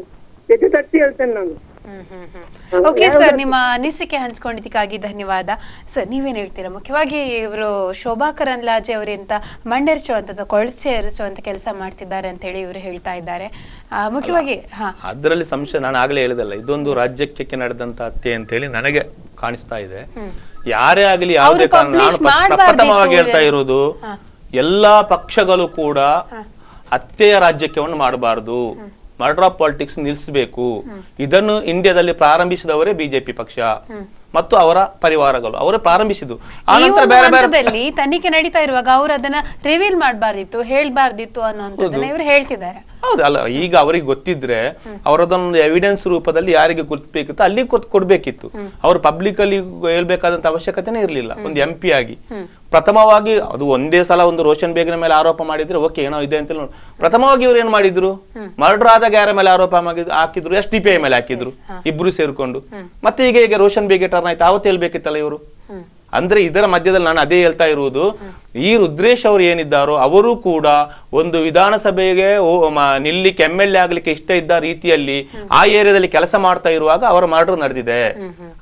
S4: ಎದ್ದು ತಟ್ಟಿ ಹೇಳ್ತೇನೆ ನಾನು.
S1: ಓಕೆ ಸರ್ ನಿಮ್ಮ ಅನಿಸಿಕೆ ಹಂಚ್ಕೊಂಡಿದ್ದಕ್ಕಾಗಿ ಧನ್ಯವಾದ. ಸರ್ ನೀವೇನ್ ಹೇಳ್ತೀರಾ? ಮುಖ್ಯವಾಗಿ ಇವರು ಶೋಭಾ ಕರಂದ್ಲಾಜೆ ಅವರಿಂದ ಮಣ್ಣೆರಚುವಂಥದ್ದು ಕೊಳಚೆ ಎರಚುವಂತ ಕೆಲಸ ಮಾಡ್ತಿದ್ದಾರೆ ಅಂತ ಹೇಳಿ ಇವರು ಹೇಳ್ತಾ ಇದ್ದಾರೆ. ಮುಖ್ಯವಾಗಿ ಹಾ.
S2: ಅದರಲ್ಲಿ ಸಂಶಯ ನಾನು ಆಗ್ಲೇ ಹೇಳಿದಲ್ಲ ಇದೊಂದು ರಾಜ್ಯಕ್ಕೆ ನಡೆದಂತ ಹತ್ಯೆ ಅಂತ ಹೇಳಿ ನನಗೆ ಕಾಣಿಸ್ತಾ ಇದೆ. ಯಾರೇ ಆಗಲಿ ಯಾವುದೇ ಕಾರಣ ನಾನು
S1: publish
S2: ಪ್ರ-
S1: ಮಾಡ್ಬಾರ್ದಿತ್ತು.
S2: ಪ್ರಪ್ರಥಮವಾಗಿ ಹೇಳ್ತಾ. ಇರೋದು ಎಲ್ಲಾ ಪಕ್ಷಗಳು ಕೂಡ ಹತ್ಯೆಯ ರಾಜ್ಯಕ್ಕೆ ಮಾಡಬಾರದು. ಮರ್ಡರ್ ಆಫ್ ಪಾಲಿಟಿಕ್ಸ್ ನಿಲ್ಲಿಸಬೇಕು. ಇದನ್ನು ಇಂಡಿಯಾದಲ್ಲಿ ಪ್ರಾರಂಭಿಸಿದವರೇ ಬಿಜೆಪಿ ಪಕ್ಷ. ಮತ್ತು ಅವರ ಪರಿವಾರಗಳು. ಅವರೇ ಪ್ರಾರಂಭಿಸಿದ್ದು. ಆನಂತರ ಬೇರೆ ಬೇರೆ
S1: ಹಂತದಲ್ಲಿ ತನಿಖೆ ನಡೀತಾ ಇರುವಾಗ ಅವರು ಅದನ್ನ ರಿವೀಲ್ ಮಾಡಬಾರ್ದಿತ್ತು ಹೇಳ್ಬಾರ್ದಿತ್ತು ಅನ್ನೋದನ್ನ ಇವರು ಹೇಳ್ತಿದ್ದಾರೆ.
S2: ಹೌದು ಅಲ್ಲ ಈಗ ಅವರಿಗೆ ಗೊತ್ತಿದ್ರೆ ಅವರದೊಂದು ಎವಿಡೆನ್ಸ್ ರೂಪದಲ್ಲಿ ಯಾರಿಗೆ ಗೊತ್ತಬೇಕಿತ್ತು ಅಲ್ಲಿ ಕೊಡ್ಬೇಕಿತ್ತು. ಅವರು ಪಬ್ಲಿಕ್ ಅಲ್ಲಿ ಹೇಳ್ಬೇಕಾದಂತ ಅವಶ್ಯಕತೆನೇ ಇರಲಿಲ್ಲ. ಒಂದು ಎಂ ಪಿ ಆಗಿ. ಪ್ರಥಮವಾಗಿ ಅದು ಒಂದೇ ಸಲ ಒಂದು ರೋಷನ್ ಬೇಗನ ಮೇಲೆ ಆರೋಪ ಮಾಡಿದ್ರೆ ಓಕೆ ಏನೋ ಇದೆ ಅಂತ ನೋಡಿ. ಪ್ರಥಮವಾಗಿ ಇವ್ರು ಏನ್ ಮಾಡಿದ್ರು? ಮರ್ಡರ್ ಆದಾಗ ಯಾರ ಮೇಲೆ ಆರೋಪ ಮಾಡಿದ್ರು ಹಾಕಿದ್ರು? ಎಸ್ ಡಿ ಪಿ ಐ ಮೇಲೆ ಹಾಕಿದ್ರು. ಇಬ್ರು ಸೇರ್ಕೊಂಡು. ಮತ್ತೆ ಈಗ ಈಗ ರೋಷನ್ ಬೇಗ ಟರ್ನ್ ಆಯ್ತು. ಅವತ್ತು ಹೇಳ್ಬೇಕಿತ್ತಲ್ಲ ಇವರು? ಅಂದ್ರೆ ಇದರ ಮಧ್ಯದಲ್ಲಿ ನಾನು ಅದೇ ಹೇಳ್ತಾ ಇರುವುದು. ಈ ರುದ್ರೇಶ್ ಅವರು ಏನಿದ್ದಾರೋ ಅವರು ಕೂಡ ಒಂದು ವಿಧಾನಸಭೆಗೆ ನಿಲ್ಲಿಕ್ಕೆ ಎಂ ಎಲ್ ಎ ಆಗ್ಲಿಕ್ಕೆ ಇಷ್ಟ ಇದ್ದ ರೀತಿಯಲ್ಲಿ ಆ ಏರಿಯಾದಲ್ಲಿ ಕೆಲಸ ಮಾಡ್ತಾ ಇರುವಾಗ ಅವರ ಮರ್ಡರ್ ನಡೆದಿದೆ.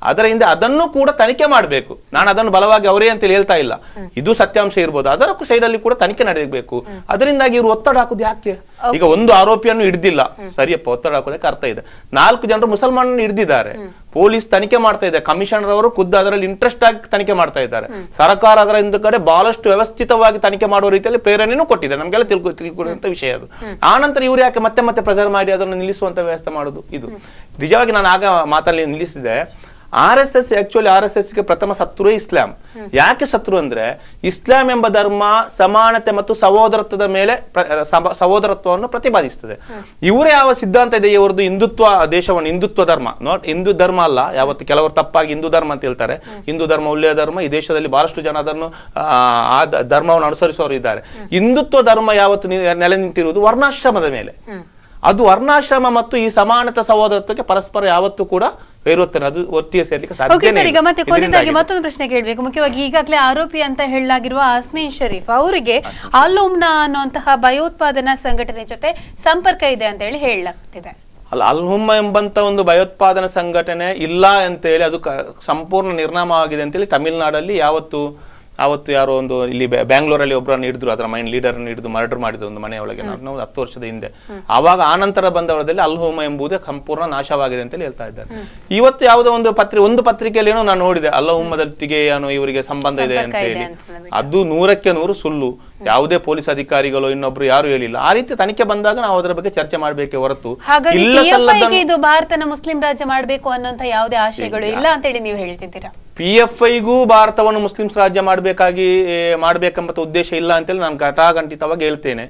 S2: ಅದರ ಹಿಂದೆ ಅದನ್ನು ಕೂಡ ತನಿಖೆ ಮಾಡಬೇಕು. ನಾನು ಅದನ್ನು ಬಲವಾಗಿ ಅವರೇ ಅಂತ ಹೇಳ್ತಾ ಇಲ್ಲ. ಇದು ಸತ್ಯಾಂಶ ಇರ್ಬೋದು. ಅದರ ಸೈಡ್ ಅಲ್ಲಿ ಕೂಡ ತನಿಖೆ ನಡೆಯಬೇಕು. ಅದರಿಂದಾಗಿ ಇವರು ಒತ್ತಡ ಹಾಕುದು ಯಾಕೆ? ಈಗ ಒಂದು ಆರೋಪಿಯನ್ನು ಹಿಡ್ದಿಲ್ಲ. ಸರಿಯಪ್ಪ ಒತ್ತಡ ಹಾಕೋದಕ್ಕೆ ಅರ್ಥ ಇದೆ. ನಾಲ್ಕು ಜನರು ಮುಸಲ್ಮಾನನ್ನು ಹಿಡ್ದಿದ್ದಾರೆ. ಪೊಲೀಸ್ ತನಿಖೆ ಮಾಡ್ತಾ ಇದೆ. ಕಮಿಷನರ್ ಅವರು ಖುದ್ದು ಅದರಲ್ಲಿ ಇಂಟ್ರೆಸ್ಟ್ ಆಗಿ ತನಿಖೆ ಮಾಡ್ತಾ ಇದ್ದಾರೆ. ಸರ್ಕಾರ ಅದರ ಹಿಂದೆ ಕಡೆ ಬಹಳಷ್ಟು ವ್ಯವಸ್ಥಿತವಾಗಿ ತನಿಖೆ ಮಾಡುವ ರೀತಿಯಲ್ಲಿ ಪ್ರೇರಣೆನೂ ಕೊಟ್ಟಿದೆ. ನಮಗೆಲ್ಲ ತಿಳ್ಕೊ ತಿಳ್ಕೊಳ್ಳುವಂತ ವಿಷಯ ಅದು. ಆನಂತರ ಇವರು ಯಾಕೆ ಮತ್ತೆ ಮತ್ತೆ ಪ್ರಸಾರ ಮಾಡಿ ಅದನ್ನು ನಿಲ್ಲಿಸುವಂತ ವ್ಯವಸ್ಥೆ ಮಾಡುದು? ಇದು. ನಿಜವಾಗಿ ನಾನು ಆಗ ಮಾತಲ್ಲಿ ನಿಲ್ಲಿಸಿದೆ. R S S actually R S ಎಸ್ಗೆ ಪ್ರಥಮ ಶತ್ರುವೇ ಇಸ್ಲಾಂ. ಯಾಕೆ ಶತ್ರು ಅಂದ್ರೆ ಇಸ್ಲಾಂ ಎಂಬ ಧರ್ಮ ಸಮಾನತೆ ಮತ್ತು ಸಹೋದರತ್ವದ ಮೇಲೆ ಸಹೋದರತ್ವವನ್ನು ಪ್ರತಿಪಾದಿಸ್ತದೆ. ಇವರೇ ಯಾವ ಸಿದ್ಧಾಂತ ಇದೆ? ಇವರದ್ದು ಹಿಂದುತ್ವ ದೇಶವನ್ನು ಹಿಂದುತ್ವ ಧರ್ಮ. ನೋಟ್ ಹಿಂದೂ ಧರ್ಮ ಅಲ್ಲ ಯಾವತ್ತು ಕೆಲವರು ತಪ್ಪಾಗಿ ಹಿಂದೂ ಧರ್ಮ ಅಂತ ಹೇಳ್ತಾರೆ. ಹಿಂದೂ ಧರ್ಮ ಒಳ್ಳೆಯ ಧರ್ಮ ಈ ದೇಶದಲ್ಲಿ ಬಹಳಷ್ಟು ಜನ ಅದನ್ನು ಆ, ಆ ಧರ್ಮವನ್ನು ಅನುಸರಿಸುವವರು ಇದ್ದಾರೆ. ಹಿಂದುತ್ವ ಧರ್ಮ ಯಾವತ್ತು ನೆಲೆ ನಿಂತಿರುವುದು ವರ್ಣಾಶ್ರಮದ ಮೇಲೆ. ಅದು ವರ್ಣಾಶ್ರಮ ಮತ್ತು ಈ ಸಮಾನತ ಸಹೋದರತ್ವಕ್ಕೆ ಪರಸ್ಪರ ಯಾವತ್ತೂ ಕೂಡ ವೈರೋತ್ತರ ಅದು ಒಟ್ಟಿಗೆ ಸೇರ್ಲಿಕ್ಕೆ ಸಾಧ್ಯ
S1: ಮತ್ತೆ ಕೊನೆಯದಾಗಿ ಮತ್ತೊಂದು ಪ್ರಶ್ನೆ ಕೇಳಬೇಕು. ಮುಖ್ಯವಾಗಿ ಈಗಾಗಲೇ ಆರೋಪಿ ಅಂತ ಹೇಳಲಾಗಿರುವ ಅಸ್ಮೀನ್ ಶರೀಫ್ ಅವರಿಗೆ ಅಲ್ಲುಮ್ನಾ ಅನ್ನುವಂತಹ ಭಯೋತ್ಪಾದನಾ ಸಂಘಟನೆ ಜೊತೆ ಸಂಪರ್ಕ ಇದೆ ಅಂತ ಹೇಳಿ ಹೇಳಲಾಗ್ತಿದೆ.
S2: ಅಲ್ಲ ಅಲ್ಹುಮ್ಮ ಎಂಬಂತ ಒಂದು ಭಯೋತ್ಪಾದನಾ ಸಂಘಟನೆ ಇಲ್ಲ ಅಂತೇಳಿ ಅದು ಸಂಪೂರ್ಣ ಸಂಪೂರ್ಣ ನಿರ್ನಾಮವಾಗಿದೆ ಅಂತೇಳಿ ತಮಿಳುನಾಡಲ್ಲಿ ಯಾವತ್ತು ಆವತ್ತು ಯಾರೋ ಒಂದು ಇಲ್ಲಿ ಬ್ಯಾ- ಬ್ಯಾಂಗ್ಳೂರಲ್ಲಿ ಒಬ್ಬರನ್ನು ಹಿಡಿದ್ರು ಅದರ ಮೈಂಡ್ ಲೀಡರ್ ಹಿಡಿದು ಮರ್ಡರ್ ಮಾಡಿದ್ರು ಒಂದು ಮನೆಯೊಳಗೆ ನಾವು ಹತ್ತು ವರ್ಷದ ಹಿಂದೆ. ಆವಾಗ ಆನಂತರ ಬಂದವರದಲ್ಲಿ ಅಲ್ಹೋಮ ಎಂಬುದೇ ಸಂಪೂರ್ಣ ನಾಶವಾಗಿದೆ ಅಂತ ಹೇಳ್ತಾ ಇದ್ದಾರೆ. ಇವತ್ತು ಯಾವುದೋ ಒಂದು ಪತ್ರಿಕೆ ಒಂದು ಪತ್ರಿಕೆಯಲ್ಲಿ ಏನೋ ನಾನು ನೋಡಿದೆ ಅಲ್ಲಹುಮ್ಮದೊಟ್ಟಿಗೆ ಏನೋ ಇವರಿಗೆ ಸಂಬಂಧ ಇದೆ ಅಂತ ಹೇಳಿ ಅದು ನೂರಕ್ಕೆ ನೂರು ಸುಳ್ಳು. ಯಾವುದೇ ಪೊಲೀಸ್ ಅಧಿಕಾರಿಗಳು ಇನ್ನೊಬ್ರು ಯಾರು ಹೇಳಿಲ್ಲ. ಆ ರೀತಿ ತನಿಖೆ ಬಂದಾಗ ನಾವು ಅದರ ಬಗ್ಗೆ ಚರ್ಚೆ ಮಾಡಬೇಕೆ ಹೊರತು.
S1: ಇದು ಭಾರತನ ಮುಸ್ಲಿಂ ರಾಜ್ಯ ಮಾಡಬೇಕು ಅನ್ನೋಂತ ಯಾವುದೇ ಆಶಯಗಳು ಇಲ್ಲ. ಅಂತ ಹೇಳಿ ನೀವು ಹೇಳ್ತಿದ್ದೀರಾ?
S2: ಪಿ ಎಫ್ ಐಗೂ ಭಾರತವನ್ನು ಮುಸ್ಲಿಮ್ಸ್ ರಾಜ್ಯ ಮಾಡಬೇಕಾಗಿ ಮಾಡಬೇಕೆಂಬ ಉದ್ದೇಶ ಇಲ್ಲ ಅಂತೇಳಿ ನಾನು ಘಟಾಘಂಟಿತವಾಗಿ ಹೇಳ್ತೇನೆ.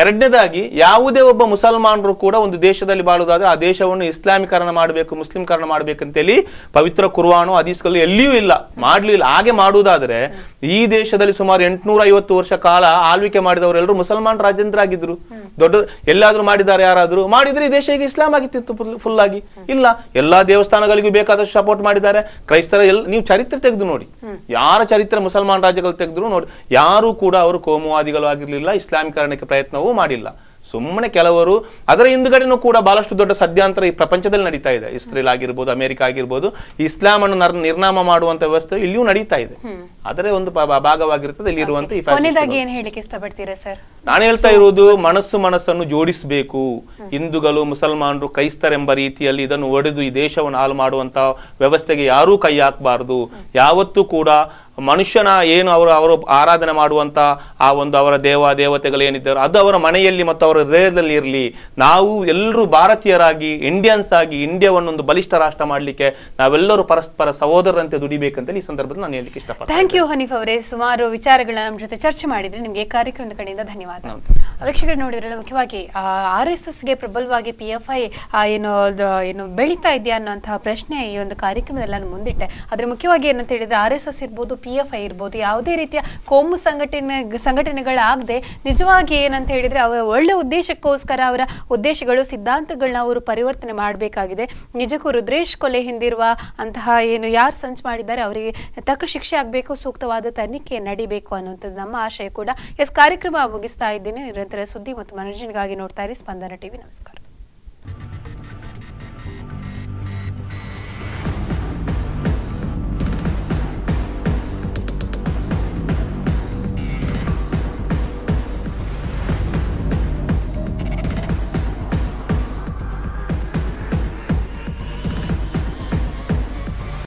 S2: ಎರಡನೇದಾಗಿ, ಯಾವುದೇ ಒಬ್ಬ ಮುಸಲ್ಮಾನರು ಕೂಡ ಒಂದು ದೇಶದಲ್ಲಿ ಬಾಳುವುದಾದ್ರೆ ಆ ದೇಶವನ್ನು ಇಸ್ಲಾಮೀಕರಣ ಮಾಡಬೇಕು ಮುಸ್ಲಿಂಕರಣ ಮಾಡಬೇಕಂತೇಳಿ ಪವಿತ್ರ ಕುರ್ವಾನು ಹದೀಸ್ಗಳು ಎಲ್ಲಿಯೂ ಇಲ್ಲ ಮಾಡ್ಲಿಲ್ಲ ಹಾಗೆ ಮಾಡುವುದಾದ್ರೆ ಈ ದೇಶದಲ್ಲಿ ಸುಮಾರು ಎಂಟುನೂರ ಐವತ್ತು ವರ್ಷ ಕಾಲ ಆಳ್ವಿಕೆ ಮಾಡಿದವರೆಲ್ಲರೂ ಮುಸಲ್ಮಾನ್ ರಾಜೇಂದ್ರಾಗಿದ್ರು. ದೊಡ್ಡ, ಎಲ್ಲಾದ್ರೂ ಮಾಡಿದ್ದಾರೆ ಯಾರಾದ್ರೂ, ಮಾಡಿದ್ರೆ ಈ ದೇಶ ಈಗ ಇಸ್ಲಾಂ ಆಗಿತ್ತು ಫುಲ್ ಆಗಿ ಇಲ್ಲ, ಎಲ್ಲಾ ದೇವಸ್ಥಾನಗಳಿಗೂ ಬೇಕಾದಷ್ಟು ಸಪೋರ್ಟ್ ಮಾಡಿದ್ದಾರೆ. ಕ್ರೈಸ್ತರ ಎಲ್, ನೀವು ಚರಿತ್ರೆ ತೆಗೆದು ನೋಡಿ. ಯಾರ ಚರಿತ್ರೆ ಮುಸಲ್ಮಾನ್ ರಾಜ್ಯಗಳು ತೆಗೆದ್ರು ನೋಡಿ. ಯಾರು ಕೂಡ ಅವರು ಕೋಮುವಾದಿಗಳು ಆಗಿರ್ಲಿಲ್ಲ ಇಸ್ಲಾಮೀಕರಣಕ್ಕೆ ಪ್ರಯತ್ನವೂ ಮಾಡಿಲ್ಲ. ಸುಮ್ಮನೆ ಕೆಲವರು ಅದರ ಹಿಂದ್ಗಡೆನೂ ಕೂಡ ಬಹಳಷ್ಟು ದೊಡ್ಡ ಸದ್ಯಾಂತರ ಈ ಪ್ರಪಂಚದಲ್ಲಿ ನಡೀತಾ ಇದೆ. ಇಸ್ರೇಲ್ ಆಗಿರ್ಬೋದು ಅಮೆರಿಕ ಆಗಿರ್ಬೋದು ಇಸ್ಲಾಂ ಅನ್ನು ನರ್- ನಿರ್ನಾಮ ಮಾಡುವಂತ ವ್ಯವಸ್ಥೆ ಇಲ್ಲಿಯೂ ನಡೀತಾ ಇದೆ. ಅದರ ಒಂದು ಭಾಗವಾಗಿರ್ತದೆ ಇಲ್ಲಿರುವಂತ
S1: ಸರ್?
S2: ನಾನು ಹೇಳ್ತಾ ಇರುವುದು ಮನಸ್ಸು ಮನಸ್ಸನ್ನು ಜೋಡಿಸಬೇಕು. ಹಿಂದೂಗಳು ಮುಸಲ್ಮಾನರು ಕ್ರೈಸ್ತರೆಂಬ ರೀತಿಯಲ್ಲಿ ಇದನ್ನು ಒಡೆದು ಈ ದೇಶವನ್ನು ಹಾಳು ಮಾಡುವಂತ ವ್ಯವಸ್ಥೆಗೆ ಯಾರೂ ಕೈ ಹಾಕಬಾರದು. ಯಾವತ್ತೂ ಕೂಡ ಮನುಷ್ಯನ ಏನು ಅವರು ಅವರು ಆರಾಧನೆ ಮಾಡುವಂಥ ಆ ಒಂದು ಅವರ ದೇವ ದೇವತೆಗಳು ಏನಿದ್ದಾರೆ ಅದು ಅವರ ಮನೆಯಲ್ಲಿ ಮತ್ತು ಅವರ ಹೃದಯದಲ್ಲಿ ಇರಲಿ. ನಾವು ಎಲ್ಲರೂ ಭಾರತೀಯರಾಗಿ ಇಂಡಿಯನ್ಸ್ ಆಗಿ ಇಂಡಿಯಾವನ್ನು ಒಂದು ಬಲಿಷ್ಠ ರಾಷ್ಟ್ರ ಮಾಡಲಿಕ್ಕೆ ನಾವೆಲ್ಲರೂ ಪರಸ್ಪರ ಸಹೋದರರಂತೆ ದುಡಿಬೇಕಂತ ಈ ಸಂದರ್ಭದಲ್ಲಿ ನಾನು ಹೇಳಲಿಕ್ಕೆ ಇಷ್ಟಪಡ್ತೀನಿ.
S1: ಥ್ಯಾಂಕ್ ಯು ಹನೀಫ್ ಅವರೇ. ಸುಮಾರು ವಿಚಾರಗಳನ್ನ ನಮ್ಮ ಜೊತೆ ಚರ್ಚೆ ಮಾಡಿದ್ರೆ. ನಿಮಗೆ ಕಾರ್ಯಕ್ರಮದ ಕಡೆಯಿಂದ ಧನ್ಯವಾದ. ವೀಕ್ಷಕರು ನೋಡಿದ್ರಲ್ಲ ಮುಖ್ಯವಾಗಿ ಆರ್ ಎಸ್ ಎಸ್ಗೆ ಪ್ರಬಲವಾಗಿ ಪಿ ಎಫ್ ಐ ಏನು ಏನು ಬೆಳೀತಾ ಇದೆಯಾ ಅನ್ನೋಂತಹ ಪ್ರಶ್ನೆ ಈ ಒಂದು ಕಾರ್ಯಕ್ರಮದಲ್ಲಿ ನಾನು ಮುಂದಿಟ್ಟೆ. ಆದರೆ ಮುಖ್ಯವಾಗಿ ಏನಂತ ಹೇಳಿದ್ರೆ ಆರ್ ಎಸ್ ಎಸ್ ಇರ್ಬೋದು ಪಿ ಎಫ್ ಐ ಇರ್ಬೋದು, ಯಾವುದೇ ರೀತಿಯ ಕೋಮು ಸಂಘಟನೆ, ಸಂಘಟನೆಗಳಾಗದೆ ನಿಜವಾಗಿ ಏನಂತ ಹೇಳಿದ್ರೆ ಅವರ ಒಳ್ಳೆ ಉದ್ದೇಶಕ್ಕೋಸ್ಕರ ಅವರ ಉದ್ದೇಶಗಳು, ಸಿದ್ಧಾಂತಗಳನ್ನ ಅವರು ಪರಿವರ್ತನೆ ಮಾಡಬೇಕಾಗಿದೆ. ನಿಜಕ್ಕೂ ರುದ್ರೇಶ್ ಕೊಲೆ ಹಿಂದಿರುವ ಅಂತಹ ಏನು ಯಾರು ಸಂಚು ಮಾಡಿದ್ದಾರೆ, ಅವರಿಗೆ ತಕ್ಕ ಶಿಕ್ಷೆ ಆಗಬೇಕು, ಸೂಕ್ತವಾದ ತನಿಖೆ ನಡಿಬೇಕು ಅನ್ನುವಂಥದ್ದು ನಮ್ಮ ಆಶಯ ಕೂಡ. ಎಸ್, ಕಾರ್ಯಕ್ರಮ ಮುಗಿಸ್ತಾ ಇದ್ದೀನಿ. ನಿರಂತರ ಸುದ್ದಿ ಮತ್ತು ಮನೋರಂಜನೆಗಾಗಿ ನೋಡ್ತಾ ಇರಿ. ಸ್ಪಂದನ ಟಿವಿ, ನಮಸ್ಕಾರ.